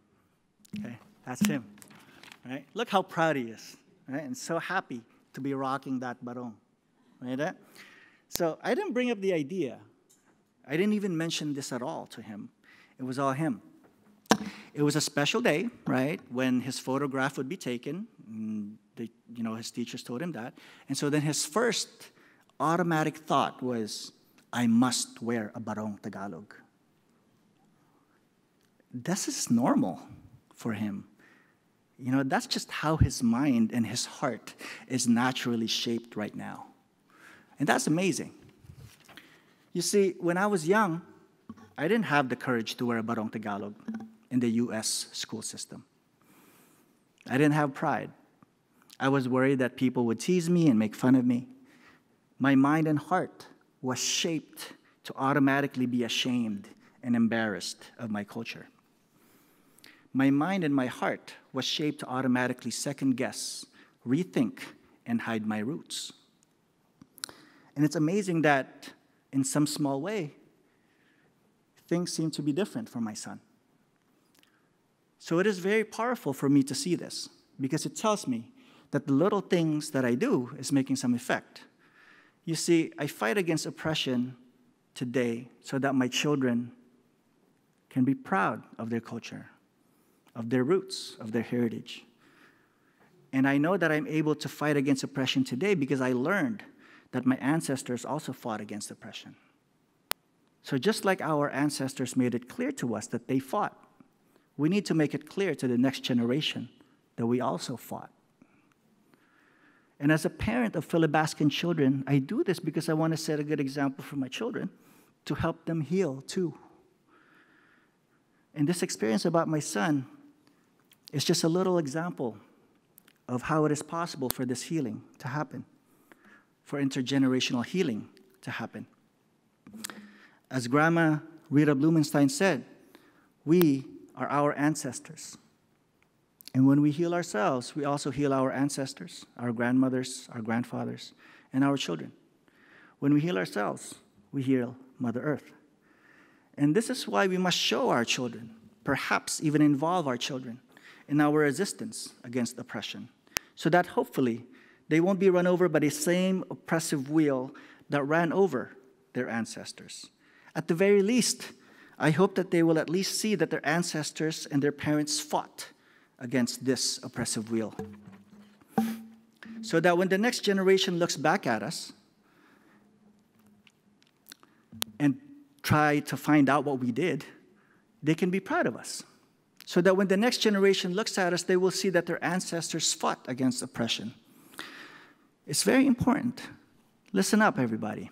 okay? That's him, right? Look how proud he is, right? And so happy to be rocking that barong, right? Eh? So I didn't bring up the idea. I didn't even mention this at all to him. It was all him. It was a special day, right, when his photograph would be taken. You know, his teachers told him that. And so then his first automatic thought was, I must wear a barong Tagalog. This is normal for him. You know, that's just how his mind and his heart is naturally shaped right now. And that's amazing. You see, when I was young, I didn't have the courage to wear a barong Tagalog in the US school system. I didn't have pride. I was worried that people would tease me and make fun of me. My mind and heart was shaped to automatically be ashamed and embarrassed of my culture. My mind and my heart was shaped to automatically second guess, rethink, and hide my roots. And it's amazing that in some small way, things seem to be different for my son. So it is very powerful for me to see this because it tells me that the little things that I do is making some effect. You see, I fight against oppression today so that my children can be proud of their culture, of their roots, of their heritage. And I know that I'm able to fight against oppression today because I learned that my ancestors also fought against oppression. So, just like our ancestors made it clear to us that they fought, we need to make it clear to the next generation that we also fought. And as a parent of Philibascan children, I do this because I want to set a good example for my children to help them heal too. And this experience about my son is just a little example of how it is possible for this healing to happen, for intergenerational healing to happen. As Grandma Rita Blumenstein said, we are our ancestors. And when we heal ourselves, we also heal our ancestors, our grandmothers, our grandfathers, and our children. When we heal ourselves, we heal Mother Earth. And this is why we must show our children, perhaps even involve our children, in our resistance against oppression, so that hopefully they won't be run over by the same oppressive wheel that ran over their ancestors. At the very least, I hope that they will at least see that their ancestors and their parents fought against this oppressive wheel. So that when the next generation looks back at us and try to find out what we did, they can be proud of us. So that when the next generation looks at us, they will see that their ancestors fought against oppression. It's very important. Listen up, everybody.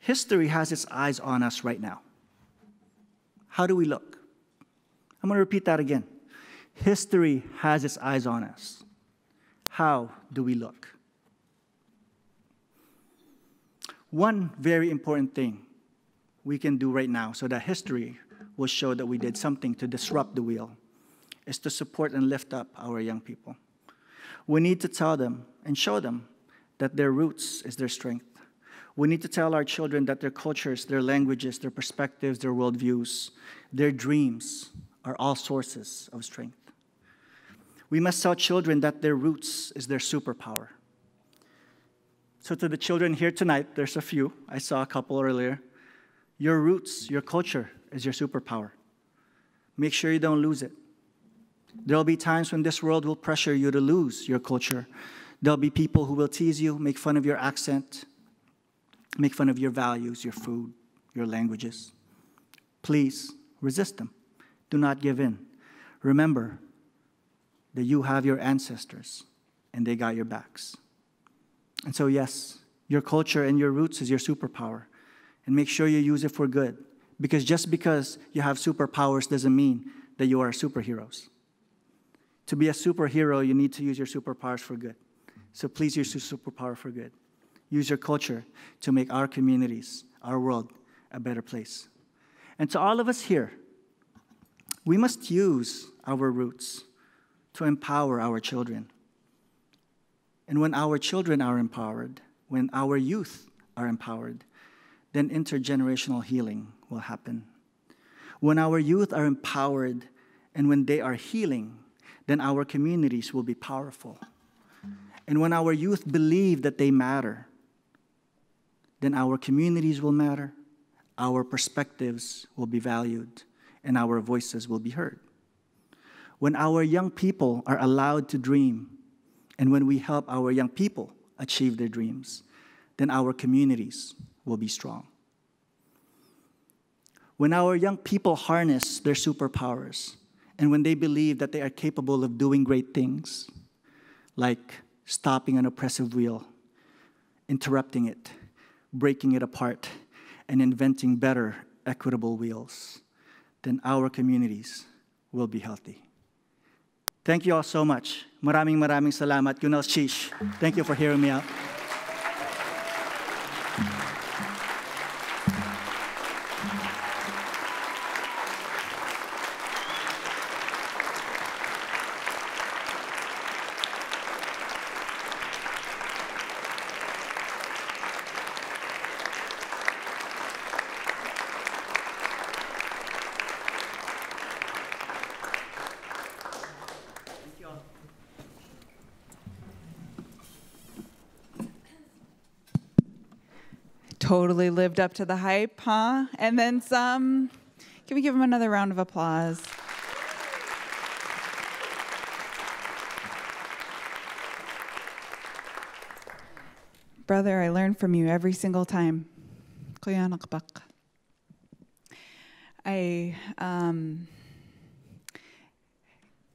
History has its eyes on us right now. How do we look? I'm going to repeat that again. History has its eyes on us. How do we look? One very important thing we can do right now so that history will show that we did something to disrupt the wheel is to support and lift up our young people. We need to tell them and show them that their roots is their strength. We need to tell our children that their cultures, their languages, their perspectives, their worldviews, their dreams are all sources of strength. We must tell children that their roots is their superpower. So, to the children here tonight, there's a few. I saw a couple earlier. Your roots, your culture is your superpower. Make sure you don't lose it. There'll be times when this world will pressure you to lose your culture. There'll be people who will tease you, make fun of your accent, make fun of your values, your food, your languages. Please resist them. Do not give in. Remember that you have your ancestors and they got your backs. And so, yes, your culture and your roots is your superpower. And make sure you use it for good. Because just because you have superpowers doesn't mean that you are superheroes. To be a superhero, you need to use your superpowers for good. So please use your superpower for good. Use your culture to make our communities, our world, a better place. And to all of us here, we must use our roots to empower our children. And when our children are empowered, when our youth are empowered, then intergenerational healing will happen. When our youth are empowered and when they are healing, then our communities will be powerful. And when our youth believe that they matter, then our communities will matter, our perspectives will be valued, and our voices will be heard. When our young people are allowed to dream, and when we help our young people achieve their dreams, then our communities will be strong. When our young people harness their superpowers, and when they believe that they are capable of doing great things, like stopping an oppressive wheel, interrupting it, breaking it apart, and inventing better, equitable wheels, then our communities will be healthy. Thank you all so much. Maraming maraming salamat. Gunalchéesh. Thank you for hearing me out. Totally lived up to the hype, huh? And then some. Can we give him another round of applause? Brother, I learn from you every single time. I, um,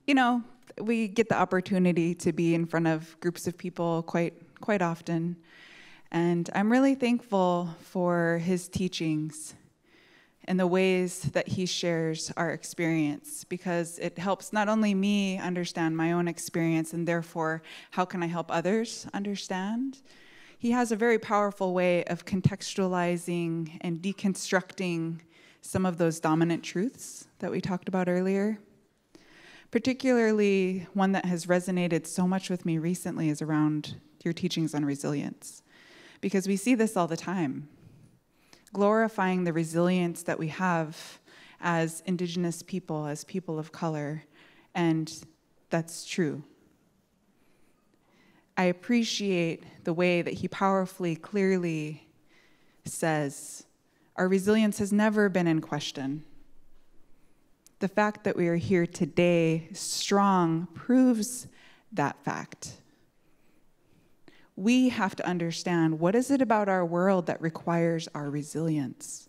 you know, we get the opportunity to be in front of groups of people quite quite often. And I'm really thankful for his teachings and the ways that he shares our experience because it helps not only me understand my own experience and therefore how can I help others understand. He has a very powerful way of contextualizing and deconstructing some of those dominant truths that we talked about earlier. Particularly, one that has resonated so much with me recently is around your teachings on resilience because we see this all the time. Glorifying the resilience that we have as Indigenous people, as people of color, and that's true. I appreciate the way that he powerfully, clearly says our resilience has never been in question. The fact that we are here today, strong, proves that fact. We have to understand what is it about our world that requires our resilience?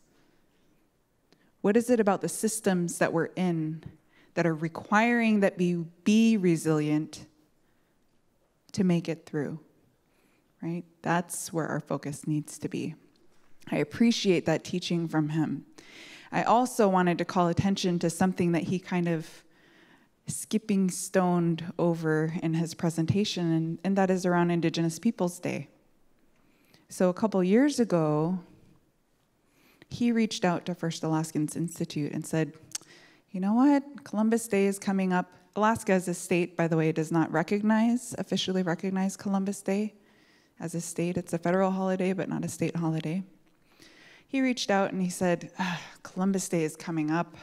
What is it about the systems that we're in that are requiring that we be resilient to make it through? Right? That's where our focus needs to be. I appreciate that teaching from him. I also wanted to call attention to something that he kind of skipping stoned over in his presentation, and, and that is around Indigenous Peoples Day. So, a couple years ago, he reached out to First Alaskans Institute and said, You know what? Columbus Day is coming up. Alaska, as a state, by the way, does not recognize, officially recognize Columbus Day. As a state, it's a federal holiday, but not a state holiday he reached out and he said, ah, Columbus Day is coming up.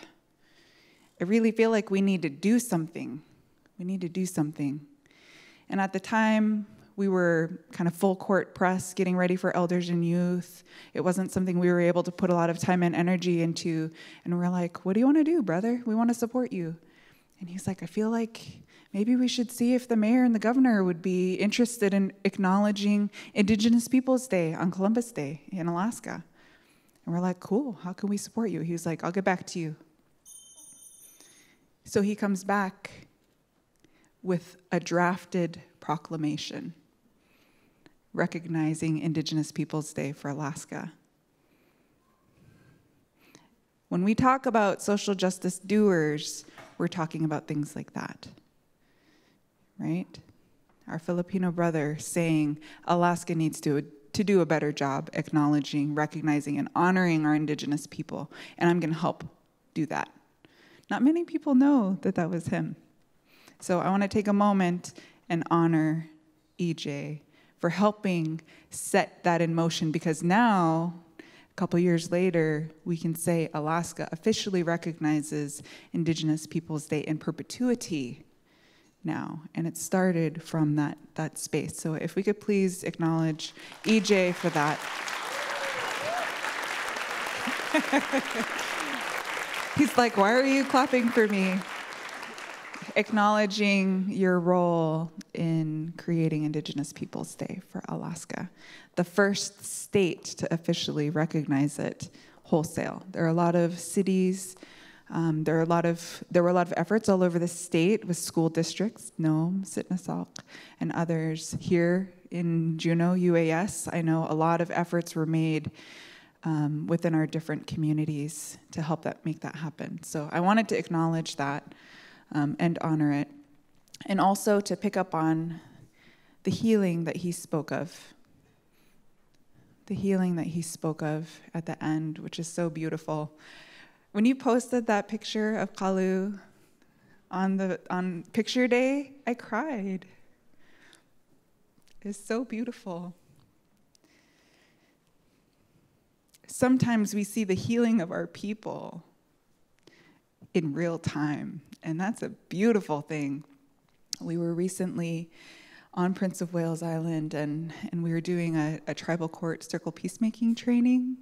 I really feel like we need to do something. We need to do something. And at the time, we were kind of full court press getting ready for elders and youth. It wasn't something we were able to put a lot of time and energy into. And we're like, what do you want to do, brother? We want to support you. And he's like, I feel like maybe we should see if the mayor and the governor would be interested in acknowledging Indigenous Peoples Day on Columbus Day in Alaska. And we're like, cool, how can we support you? He was like, I'll get back to you. So he comes back with a drafted proclamation recognizing Indigenous Peoples Day for Alaska. When we talk about social justice doers, we're talking about things like that, right? Our Filipino brother saying Alaska needs to to do a better job acknowledging, recognizing, and honoring our Indigenous people. And I'm going to help do that. Not many people know that that was him. So I want to take a moment and honor EJ for helping set that in motion because now, a couple years later, we can say Alaska officially recognizes Indigenous Peoples Day in perpetuity now. And it started from that, that space. So if we could please acknowledge EJ for that. He's like, why are you clapping for me? Acknowledging your role in creating Indigenous Peoples Day for Alaska, the first state to officially recognize it wholesale. There are a lot of cities um, there, are a lot of, there were a lot of efforts all over the state with school districts, Nome, Sitnasuak, and others. Here in Juneau, UAS, I know a lot of efforts were made um, within our different communities to help that make that happen. So I wanted to acknowledge that um, and honor it. And also to pick up on the healing that he spoke of. The healing that he spoke of at the end, which is so beautiful. When you posted that picture of Kalu on the on picture day, I cried. It's so beautiful. Sometimes we see the healing of our people in real time, and that's a beautiful thing. We were recently on Prince of Wales Island, and, and we were doing a, a tribal court circle peacemaking training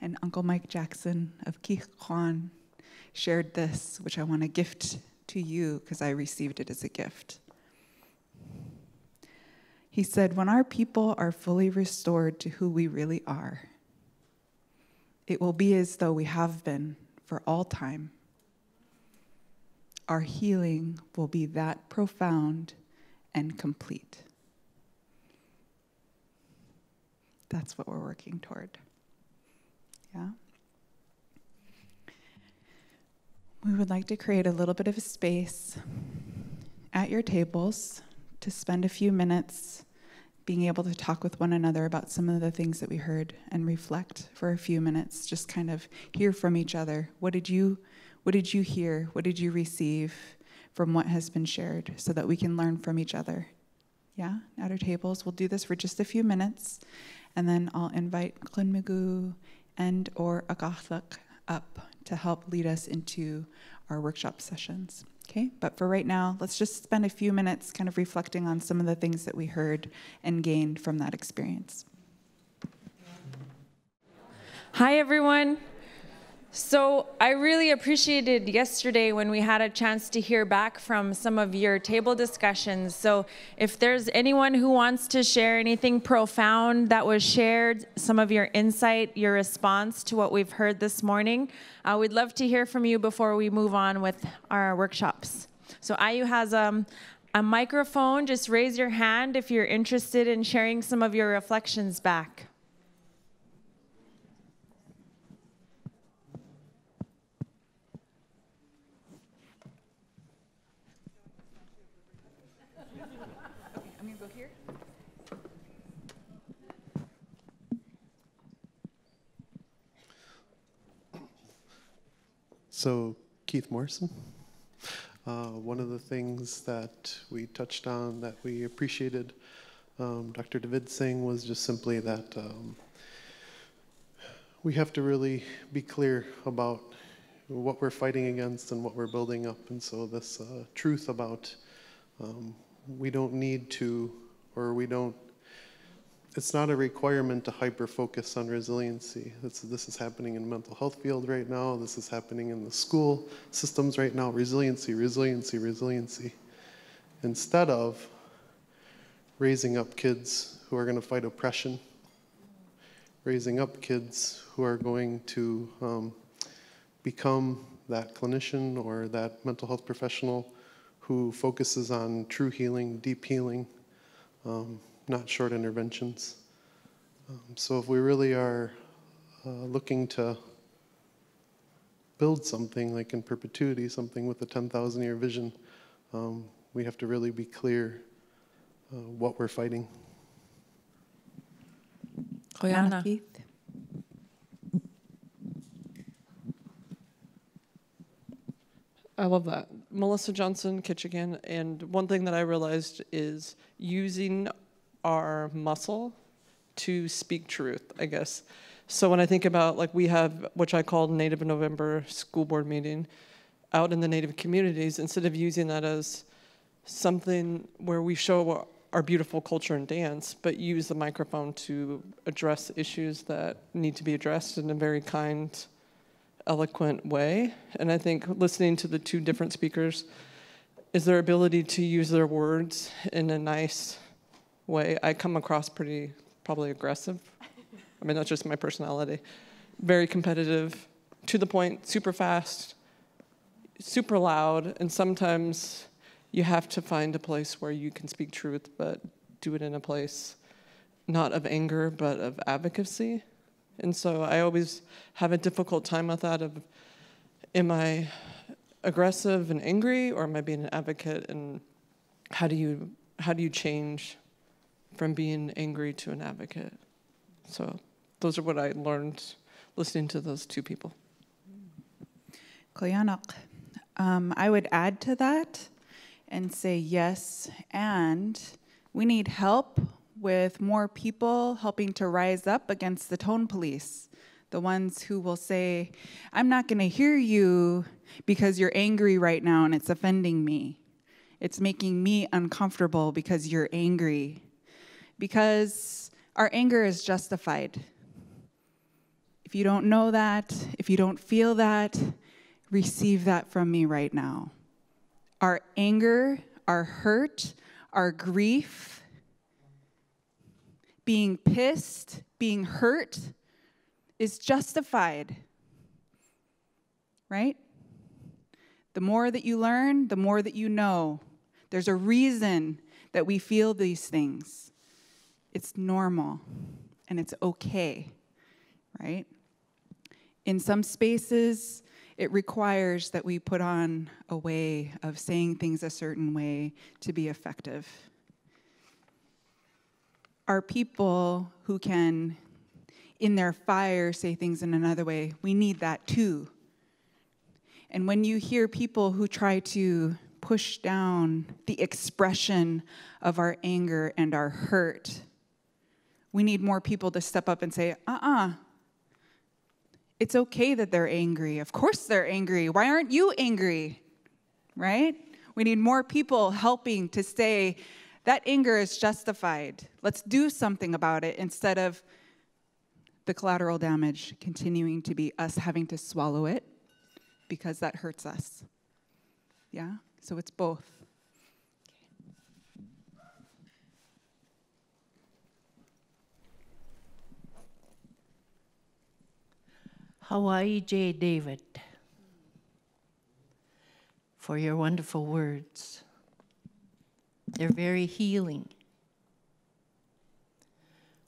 and Uncle Mike Jackson of Kikwan shared this, which I want to gift to you because I received it as a gift. He said, When our people are fully restored to who we really are, it will be as though we have been for all time. Our healing will be that profound and complete. That's what we're working toward. Yeah. We would like to create a little bit of a space at your tables to spend a few minutes being able to talk with one another about some of the things that we heard and reflect for a few minutes just kind of hear from each other. What did you what did you hear? What did you receive from what has been shared so that we can learn from each other? Yeah at our tables. We'll do this for just a few minutes and then i'll invite Klin and or Agathak up to help lead us into our workshop sessions. Okay, but for right now, let's just spend a few minutes kind of reflecting on some of the things that we heard and gained from that experience. Hi, everyone. So, I really appreciated yesterday when we had a chance to hear back from some of your table discussions. So, if there's anyone who wants to share anything profound that was shared, some of your insight, your response to what we've heard this morning, uh, we'd love to hear from you before we move on with our workshops. So, IU has um, a microphone. Just raise your hand if you're interested in sharing some of your reflections back. So, Keith Morrison. Uh, one of the things that we touched on that we appreciated, um, Dr. David saying, was just simply that um, we have to really be clear about what we're fighting against and what we're building up. And so, this uh, truth about um, we don't need to, or we don't it's not a requirement to hyper focus on resiliency. It's, this is happening in mental health field right now. This is happening in the school systems right now. Resiliency, resiliency, resiliency. Instead of raising up kids who are going to fight oppression, raising up kids who are going to um, become that clinician or that mental health professional who focuses on true healing, deep healing. Um, not short interventions. Um, so if we really are uh, looking to build something like in perpetuity, something with a 10,000 year vision, um, we have to really be clear uh, what we're fighting. Joanna. Keith. I love that. Melissa Johnson, Ketchikan. And one thing that I realized is using our muscle to speak truth, I guess. So when I think about like we have, which I call Native November school board meeting, out in the Native communities, instead of using that as something where we show our beautiful culture and dance, but use the microphone to address issues that need to be addressed in a very kind, eloquent way. And I think listening to the two different speakers is their ability to use their words in a nice, way. I come across pretty probably aggressive. I mean, that's just my personality. Very competitive, to the point, super fast, super loud, and sometimes you have to find a place where you can speak truth, but do it in a place not of anger, but of advocacy. And so I always have a difficult time with that of am I aggressive and angry or am I being an advocate and how do you how do you change from being angry to an advocate. So those are what I learned listening to those two people. Um, I would add to that and say yes, and we need help with more people helping to rise up against the tone police. The ones who will say, I'm not going to hear you because you're angry right now and it's offending me. It's making me uncomfortable because you're angry because our anger is justified. If you don't know that, if you don't feel that, receive that from me right now. Our anger, our hurt, our grief, being pissed, being hurt is justified. Right? The more that you learn, the more that you know. There's a reason that we feel these things. It's normal and it's okay, right? In some spaces, it requires that we put on a way of saying things a certain way to be effective. Our people who can, in their fire, say things in another way, we need that too. And when you hear people who try to push down the expression of our anger and our hurt, we need more people to step up and say, uh uh-uh. uh It's okay that they're angry. Of course they're angry. Why aren't you angry? right? We need more people helping to say that anger is justified. Let's do something about it instead of the collateral damage continuing to be us having to swallow it because that hurts us. Yeah? So it's both. Hawaii J. David, for your wonderful words. They're very healing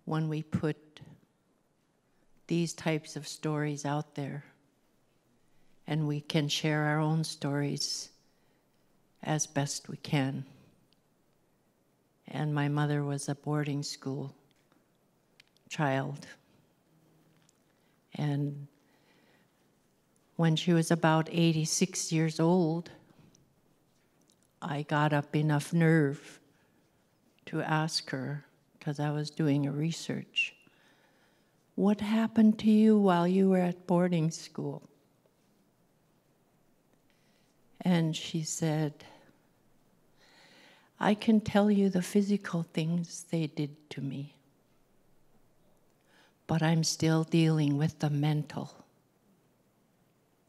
when we put these types of stories out there and we can share our own stories as best we can. And my mother was a boarding school child. And when she was about 86 years old, I got up enough nerve to ask her, because I was doing a research, what happened to you while you were at boarding school? And she said, I can tell you the physical things they did to me, but I'm still dealing with the mental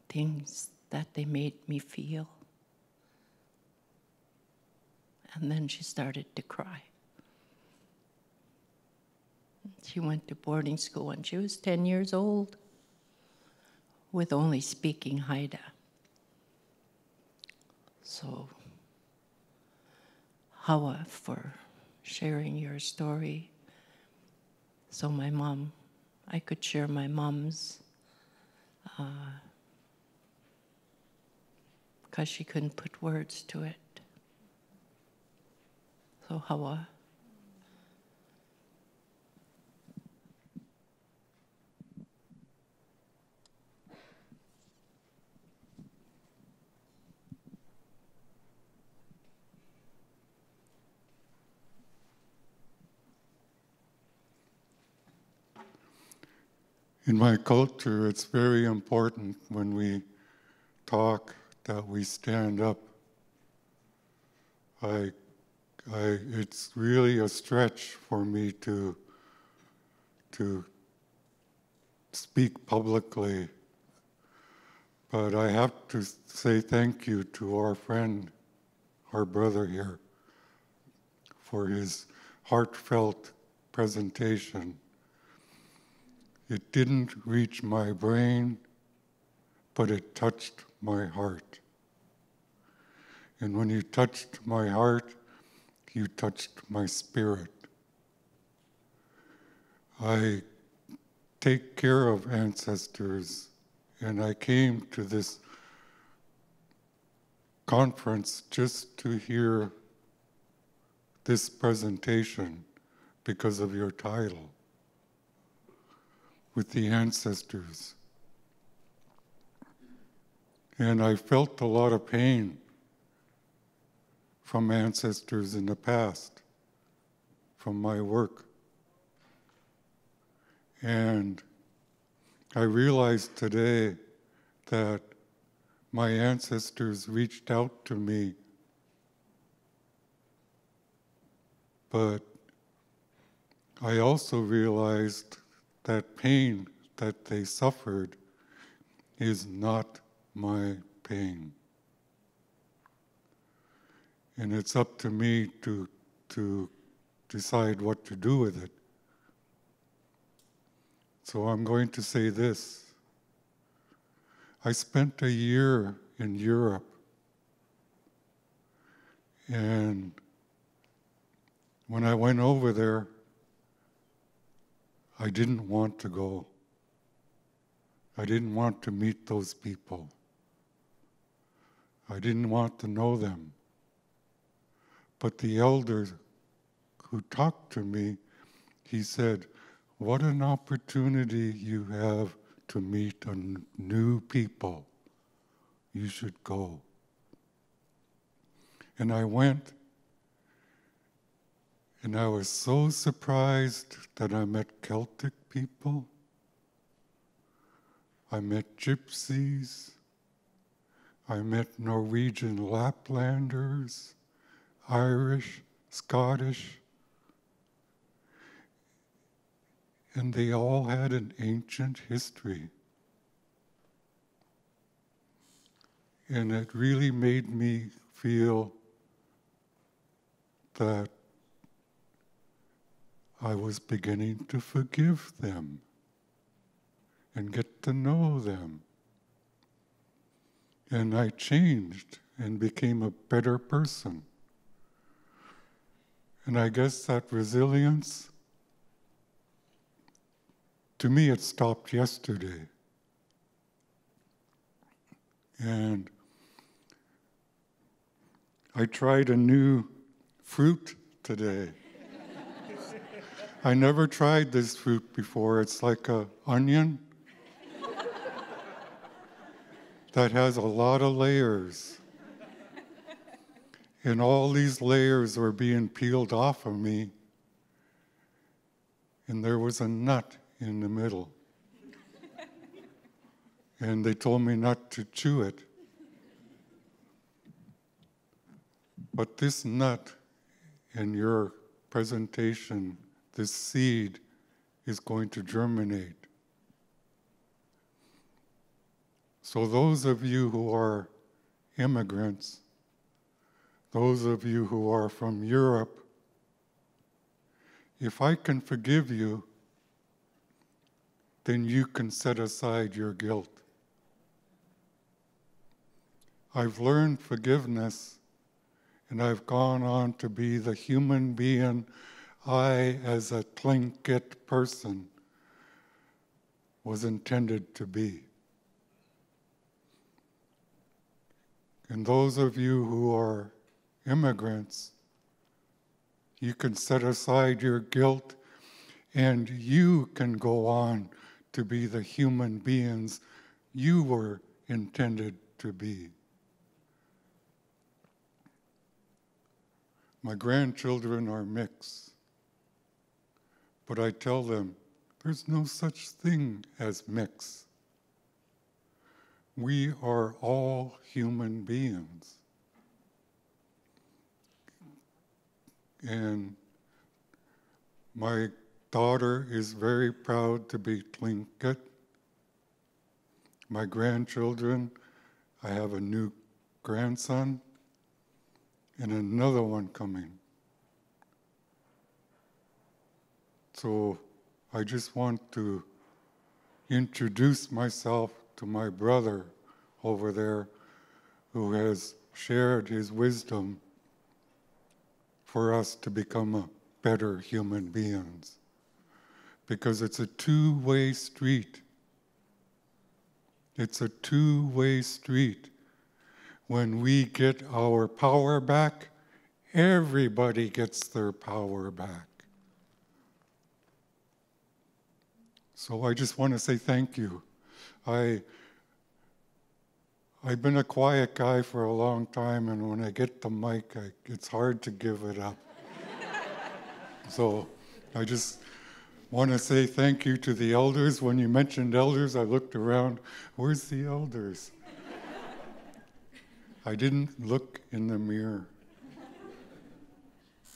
things that they made me feel. And then she started to cry. She went to boarding school when she was 10 years old with only speaking Haida. So, Hawa, for sharing your story. So, my mom, I could share my mom's, uh, because she couldn't put words to it. So, Hawa. In my culture, it's very important when we talk that we stand up. I, I, it's really a stretch for me to, to speak publicly, but I have to say thank you to our friend, our brother here, for his heartfelt presentation. It didn't reach my brain, but it touched my heart. And when you touched my heart, you touched my spirit. I take care of ancestors, and I came to this conference just to hear this presentation because of your title with the ancestors. And I felt a lot of pain from ancestors in the past, from my work. And I realized today that my ancestors reached out to me, but I also realized that pain that they suffered is not my pain. And it's up to me to, to decide what to do with it. So I'm going to say this. I spent a year in Europe and when I went over there, I didn't want to go. I didn't want to meet those people. I didn't want to know them. But the elder who talked to me, he said, What an opportunity you have to meet a new people. You should go. And I went and I was so surprised that I met Celtic people. I met gypsies. I met Norwegian Laplanders, Irish, Scottish, and they all had an ancient history. And it really made me feel that I was beginning to forgive them and get to know them. And I changed and became a better person. And I guess that resilience, to me, it stopped yesterday. And I tried a new fruit today. I never tried this fruit before. It's like a onion that has a lot of layers. And all these layers were being peeled off of me. And there was a nut in the middle. and they told me not to chew it. But this nut in your presentation, this seed, is going to germinate. So, those of you who are immigrants, those of you who are from Europe, if I can forgive you, then you can set aside your guilt. I've learned forgiveness and I've gone on to be the human being I, as a Tlingit person, was intended to be. And those of you who are immigrants, you can set aside your guilt and you can go on to be the human beings you were intended to be. My grandchildren are mixed, but I tell them there's no such thing as mix. We are all human beings. And my daughter is very proud to be Tlingit. My grandchildren, I have a new grandson and another one coming. So I just want to introduce myself to my brother over there who has shared his wisdom for us to become better human beings. Because it's a two way street. It's a two way street. When we get our power back, everybody gets their power back. So I just want to say thank you. I I've been a quiet guy for a long time, and when I get the mic, I, it's hard to give it up. so I just want to say thank you to the elders. When you mentioned elders, I looked around. Where's the elders? I didn't look in the mirror.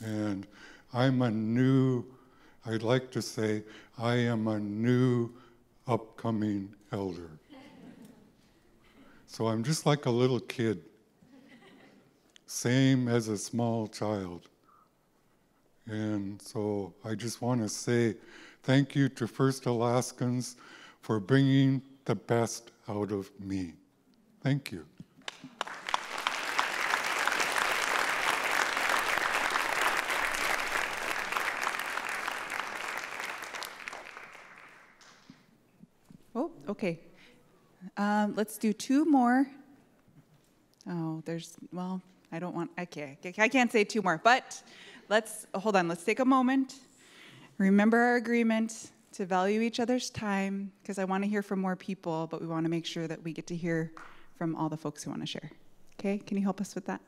And I'm a new, I'd like to say, I am a new upcoming elder. So I'm just like a little kid, same as a small child. And so I just want to say thank you to First Alaskans for bringing the best out of me. Thank you. Oh, okay. Um, let's do two more. Oh, there's, well, I don't want, okay, I can't say two more, but let's, hold on, let's take a moment. Remember our agreement to value each other's time, because I want to hear from more people, but we want to make sure that we get to hear from all the folks who want to share. Okay, can you help us with that?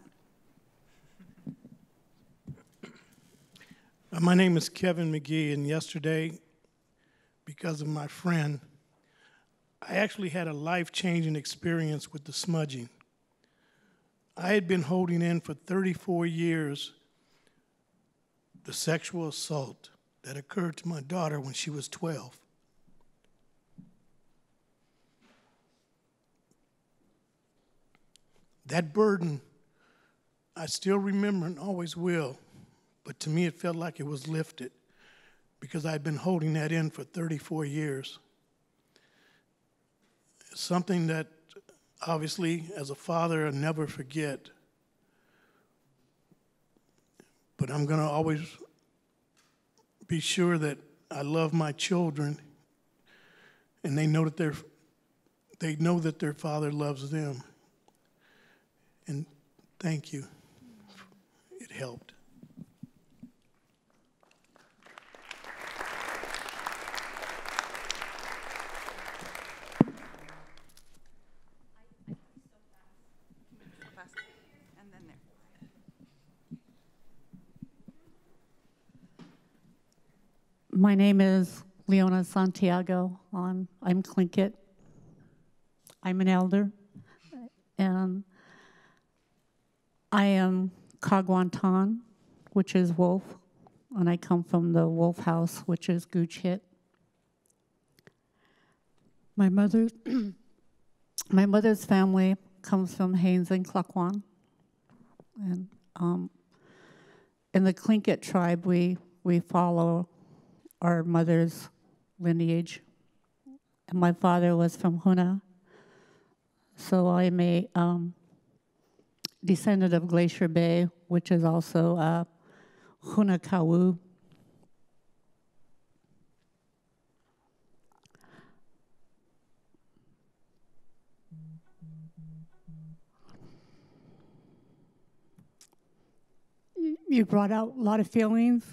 Uh, my name is Kevin McGee, and yesterday, because of my friend, I actually had a life changing experience with the smudging. I had been holding in for 34 years the sexual assault that occurred to my daughter when she was 12. That burden, I still remember and always will, but to me it felt like it was lifted because I'd been holding that in for 34 years. Something that obviously, as a father, I never forget. But I'm going to always be sure that I love my children and they know that their they know that their father loves them. And thank you. It helped. And then there. My name is Leona Santiago. I'm, I'm Tlingit. I'm an elder. And I am Kagwantan, which is wolf. And I come from the wolf house, which is Goochit. My mother, my mother's family comes from Haines and Klukwan. And um, in the Tlingit tribe, we, we follow our mother's lineage. And my father was from Huna. So I'm a um, descendant of Glacier Bay, which is also uh, Huna Kawu. You brought out a lot of feelings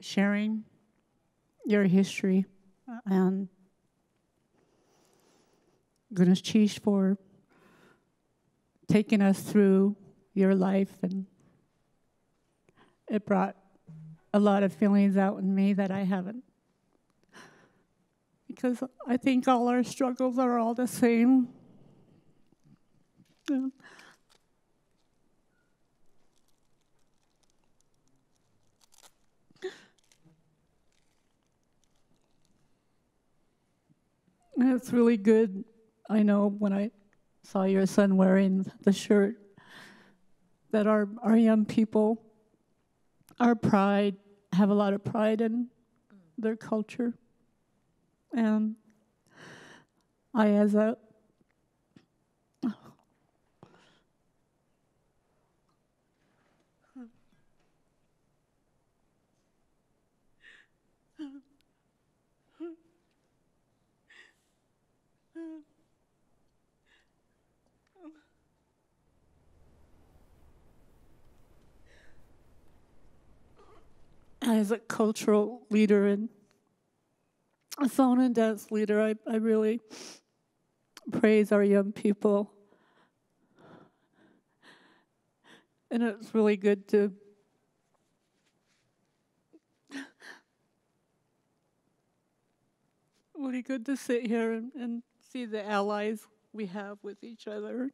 sharing your history and Gunalchéesh for taking us through your life. And it brought a lot of feelings out in me that I haven't. Because I think all our struggles are all the same. It's really good. I know when I saw your son wearing the shirt that our, our young people, our pride, have a lot of pride in their culture. And I, as a as a cultural leader and a song and dance leader, I, I really praise our young people. And it's really good to really good to sit here and, and see the allies we have with each other.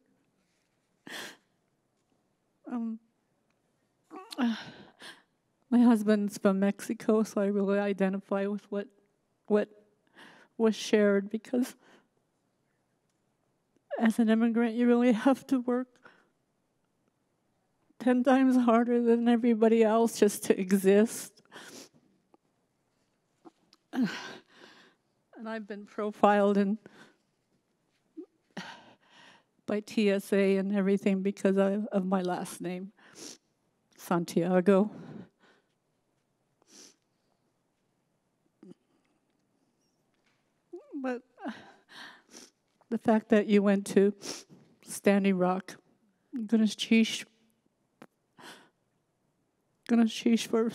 Um, my husband's from Mexico, so I really identify with what what was shared because as an immigrant you really have to work 10 times harder than everybody else just to exist. And I've been profiled and by TSA and everything because of, of my last name, Santiago. the fact that you went to Standing Rock, Gunalchéesh, for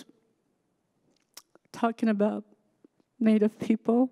talking about Native people.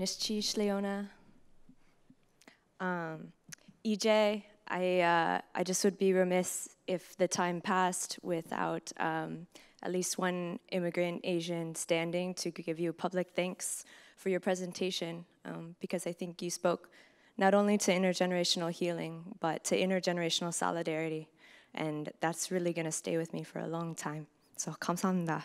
Nishchi Leona. Um, EJ, I, uh, I just would be remiss if the time passed without um, at least one immigrant Asian standing to give you public thanks for your presentation, um, because I think you spoke not only to intergenerational healing, but to intergenerational solidarity. And that's really going to stay with me for a long time. So, 감사합니다.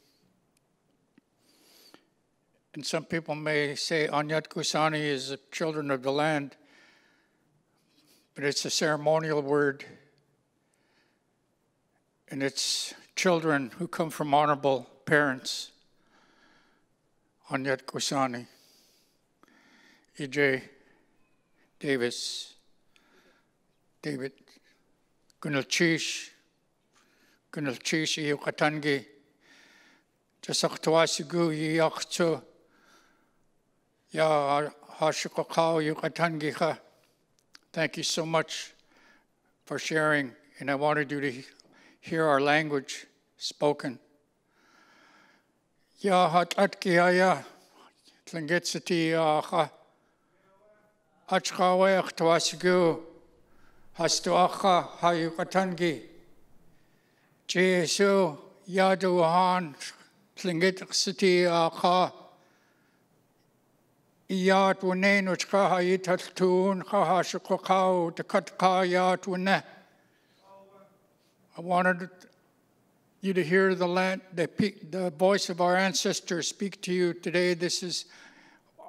And some people may say Anyat Kusani is the children of the land, but it's a ceremonial word. And it's children who come from honorable parents. Anyat Kusani. E.J. Davis. David. Gunalchéesh. Gunal Chish Iyukatangi. Jasaktuasigu Yiyaktu. Thank you so much for sharing, and I wanted you to hear our language spoken. Ya Hatatkiaya, Tlingetsiti Yaha, Achkaweach Twasigu, Hastuacha Hayukatangi, Jesu Yaduhan, Tlingetsiti Yaha, Iat wune no chkaha ital tun kaha shukakau te katka iat wune. I wanted you to hear the, land, the, the voice of our ancestors speak to you today. This is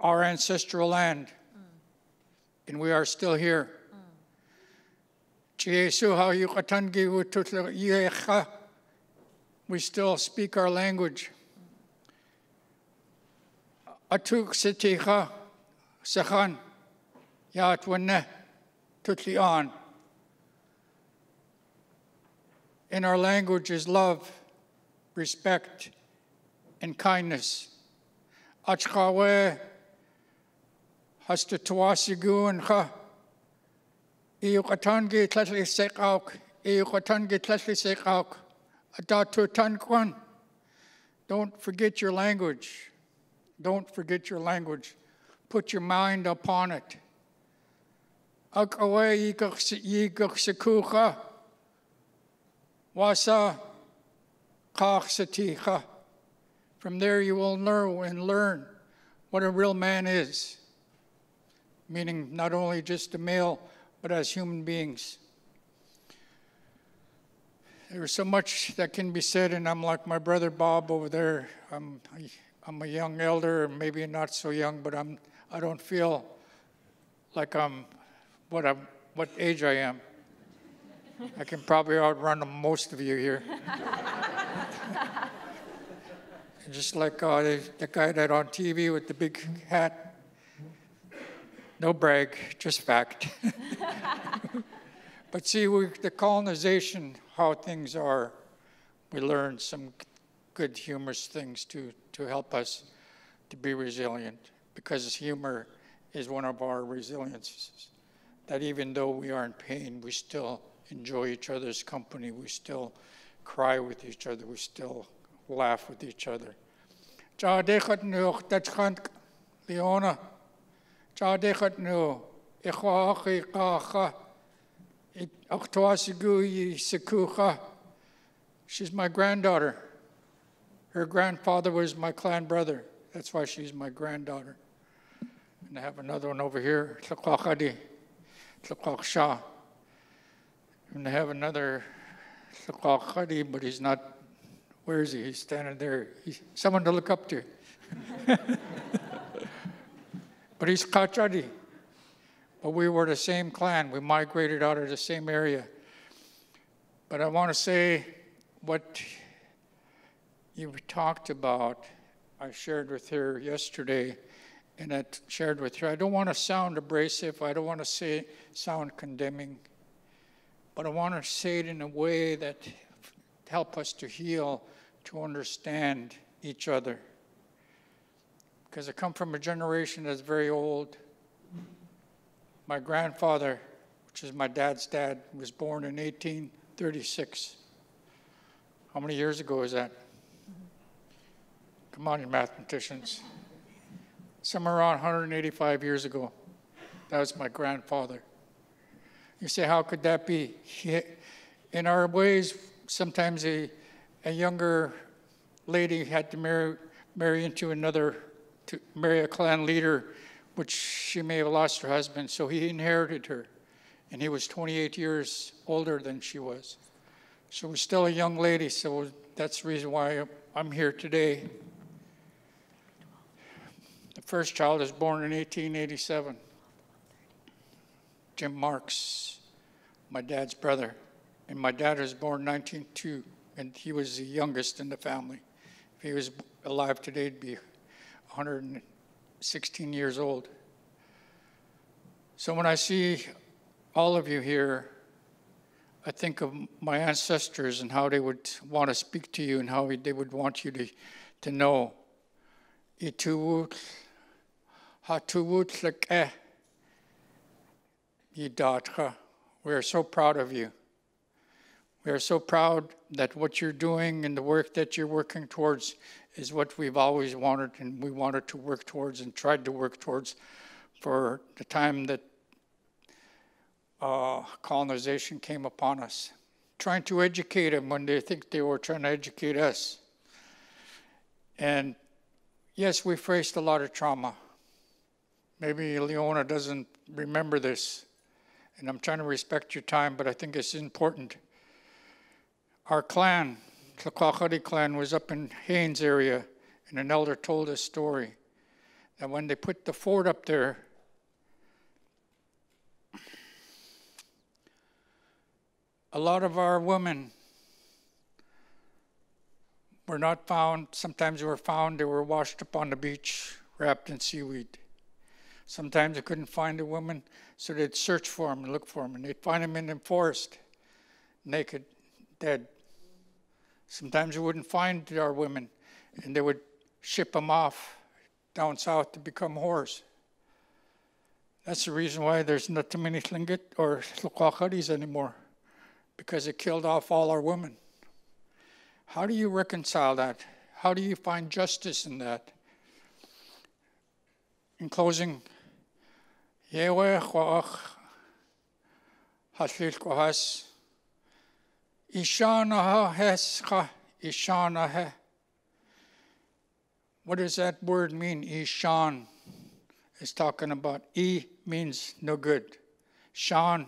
our ancestral land, mm. and we are still here. Mm. We still speak our language. Atuk siticha sakhan yat wanne tutli on. In our language is love, respect, and kindness. Achkawe hasta tuwasigun ka iyukatangi tlatli sekauk iyukatangi tlatli sekauk adatu tankwan. Don't forget your language. Don't forget your language. Put your mind upon it. Yikaksikucha. Wasa kachsaticha. From there you will know and learn what a real man is. Meaning not only just a male, but as human beings. There's so much that can be said, and I'm like my brother Bob over there. Um, I'm, I'm a young elder, maybe not so young, but I'm, I don't feel like I'm what, I'm, what age I am. I can probably outrun most of you here. Just like uh, the, the guy that on TV with the big hat. No brag, just fact. but see, we, the colonization, how things are, we learned some good humorous things to, to help us to be resilient because humor is one of our resiliences. That even though we are in pain, we still enjoy each other's company, we still cry with each other, we still laugh with each other. She's my granddaughter. Her grandfather was my clan brother. That's why she's my granddaughter. And I have another one over here, Tlakwak Shah. And I have another Tlakwakadi, but he's not, where is he? He's standing there. He's someone to look up to. Paris Kachadi. But we were the same clan. We migrated out of the same area. But I want to say what you talked about, I shared with her yesterday, and I shared with her. I don't want to sound abrasive. I don't want to say sound condemning, but I want to say it in a way that help us to heal, to understand each other. Because I come from a generation that's very old. My grandfather, which is my dad's dad, was born in 1836. How many years ago is that? Come on, you mathematicians. Somewhere around 185 years ago. That was my grandfather. You say, how could that be? In our ways, sometimes a, a younger lady had to marry, marry into another, to marry a clan leader, which she may have lost her husband, so he inherited her. And he was 28 years older than she was. So she was still a young lady, so that's the reason why I'm here today. The first child was born in 1887. Jim Marks, my dad's brother. And my dad was born 1902, and he was the youngest in the family. If he was alive today, he'd be 116 years old. So when I see all of you here, I think of my ancestors and how they would want to speak to you and how they would want you to, to know. Yidatra. We are so proud of you. We are so proud that what you're doing and the work that you're working towards is what we've always wanted and we wanted to work towards and tried to work towards for the time that uh, colonization came upon us. Trying to educate them when they think they were trying to educate us. And yes, we faced a lot of trauma. Maybe Leona doesn't remember this, and I'm trying to respect your time, but I think it's important our clan, the Tlaquahari clan, was up in Haines area, and an elder told a story that when they put the fort up there, a lot of our women were not found. Sometimes they were found, they were washed up on the beach, wrapped in seaweed. Sometimes they couldn't find a woman, so they'd search for them and look for them, and they'd find them in the forest, naked, dead. Sometimes you wouldn't find our women, and they would ship them off down south to become whores. That's the reason why there's not too many Tlingit or Tlaquaharis anymore, because it killed off all our women. How do you reconcile that? How do you find justice in that? In closing, Yahweh Hasil Kohas. Ishanaha hescha ishanaha. What does that word mean? Ishan is talking about. E means no good. Shan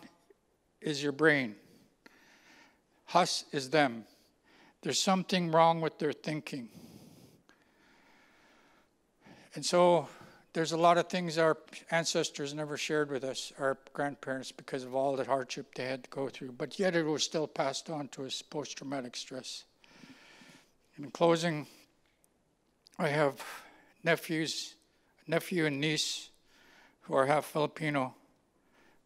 is your brain. Hus is them. There's something wrong with their thinking. And so there's a lot of things our ancestors never shared with us, our grandparents, because of all the hardship they had to go through, but yet it was still passed on to us post traumatic stress. In closing, I have nephews, nephew and niece who are half Filipino.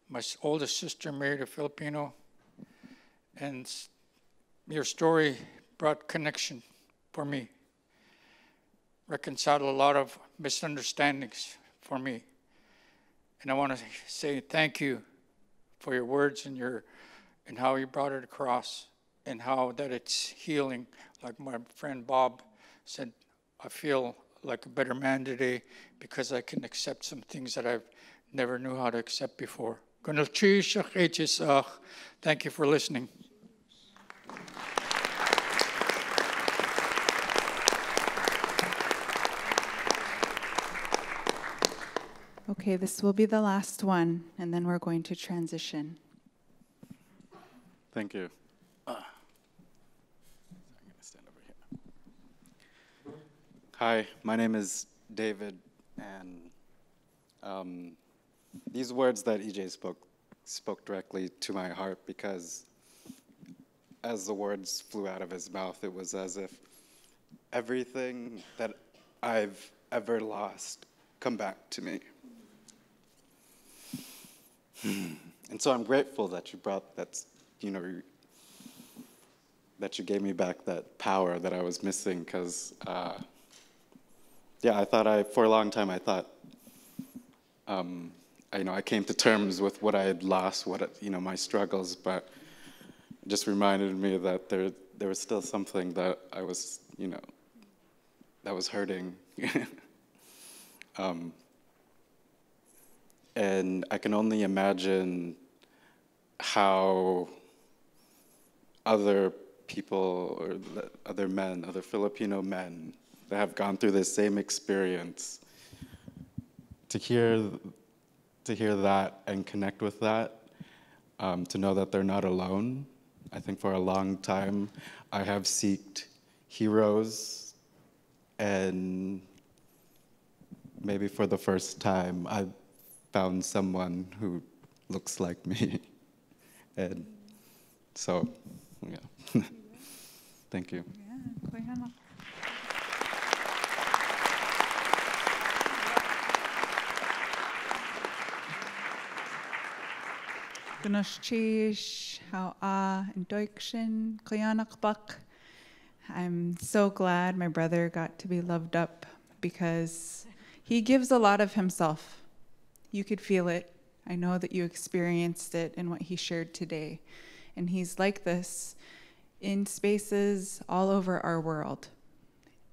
My oldest sister married a Filipino, and your story brought connection for me reconciled a lot of misunderstandings for me. And I want to say thank you for your words and your and how you brought it across and how that it's healing. Like my friend Bob said, I feel like a better man today because I can accept some things that I've never knew how to accept before. Thank you for listening. Okay, this will be the last one, and then we're going to transition. Thank you. Uh, I'm going to stand over here. Hi, my name is David, and Um, these words that EJ spoke spoke directly to my heart because as the words flew out of his mouth, it was as if everything that I've ever lost come back to me. And so I'm grateful that you brought that, you know, that you gave me back that power that I was missing because, uh, yeah, I thought I, for a long time, I thought, um, I, you know, I came to terms with what I had lost, what, you know, my struggles, but it just reminded me that there, there was still something that I was, you know, that was hurting. um, and I can only imagine how other people or other men, other Filipino men that have gone through this same experience, to hear, to hear that and connect with that, um, to know that they're not alone. I think for a long time I have sought heroes and maybe for the first time I found someone who looks like me. and so, yeah. Thank you. how I'm so glad my brother got to be loved up because he gives a lot of himself. You could feel it. I know that you experienced it in what he shared today. And he's like this in spaces all over our world.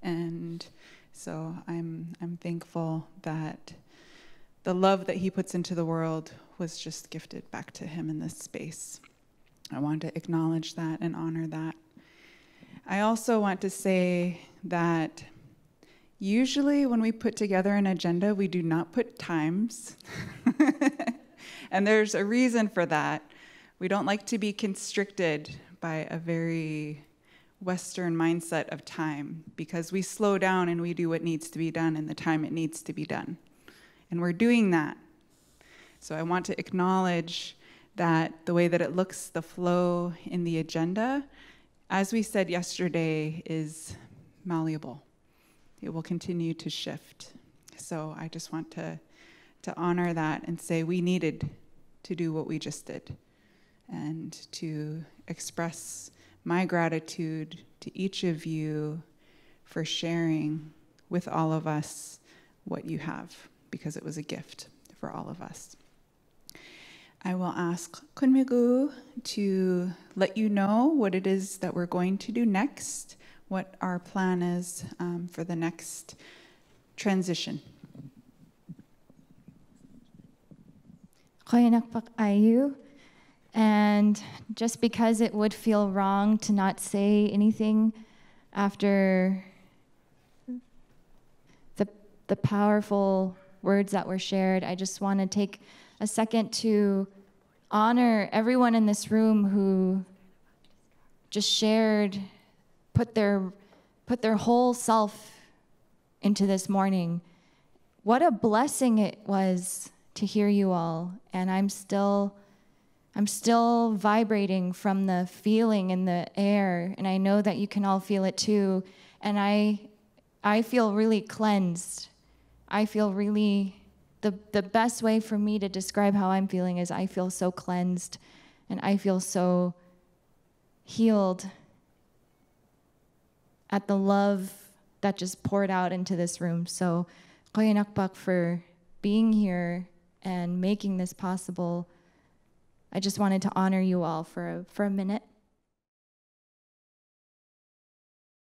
And so I'm, I'm thankful that the love that he puts into the world was just gifted back to him in this space. I want to acknowledge that and honor that. I also want to say that usually when we put together an agenda, we do not put times. and there's a reason for that. We don't like to be constricted by a very Western mindset of time because we slow down and we do what needs to be done in the time it needs to be done. And we're doing that. So I want to acknowledge that the way that it looks, the flow in the agenda, as we said yesterday, is malleable. It will continue to shift. So I just want to, to honor that and say we needed to do what we just did and to express my gratitude to each of you for sharing with all of us what you have because it was a gift for all of us. I will ask Kunmigu to let you know what it is that we're going to do next, what our plan is um, for the next transition. And just because it would feel wrong to not say anything after the, the powerful words that were shared, I just want to take a second to honor everyone in this room who just shared, put their, put their whole self into this morning. What a blessing it was to hear you all. And I'm still I'm still vibrating from the feeling in the air, and I know that you can all feel it too. And I, I feel really cleansed. I feel really, the, the best way for me to describe how I'm feeling is I feel so cleansed and I feel so healed at the love that just poured out into this room. So, Quyanaqpak for being here and making this possible. I just wanted to honor you all for a, for a minute.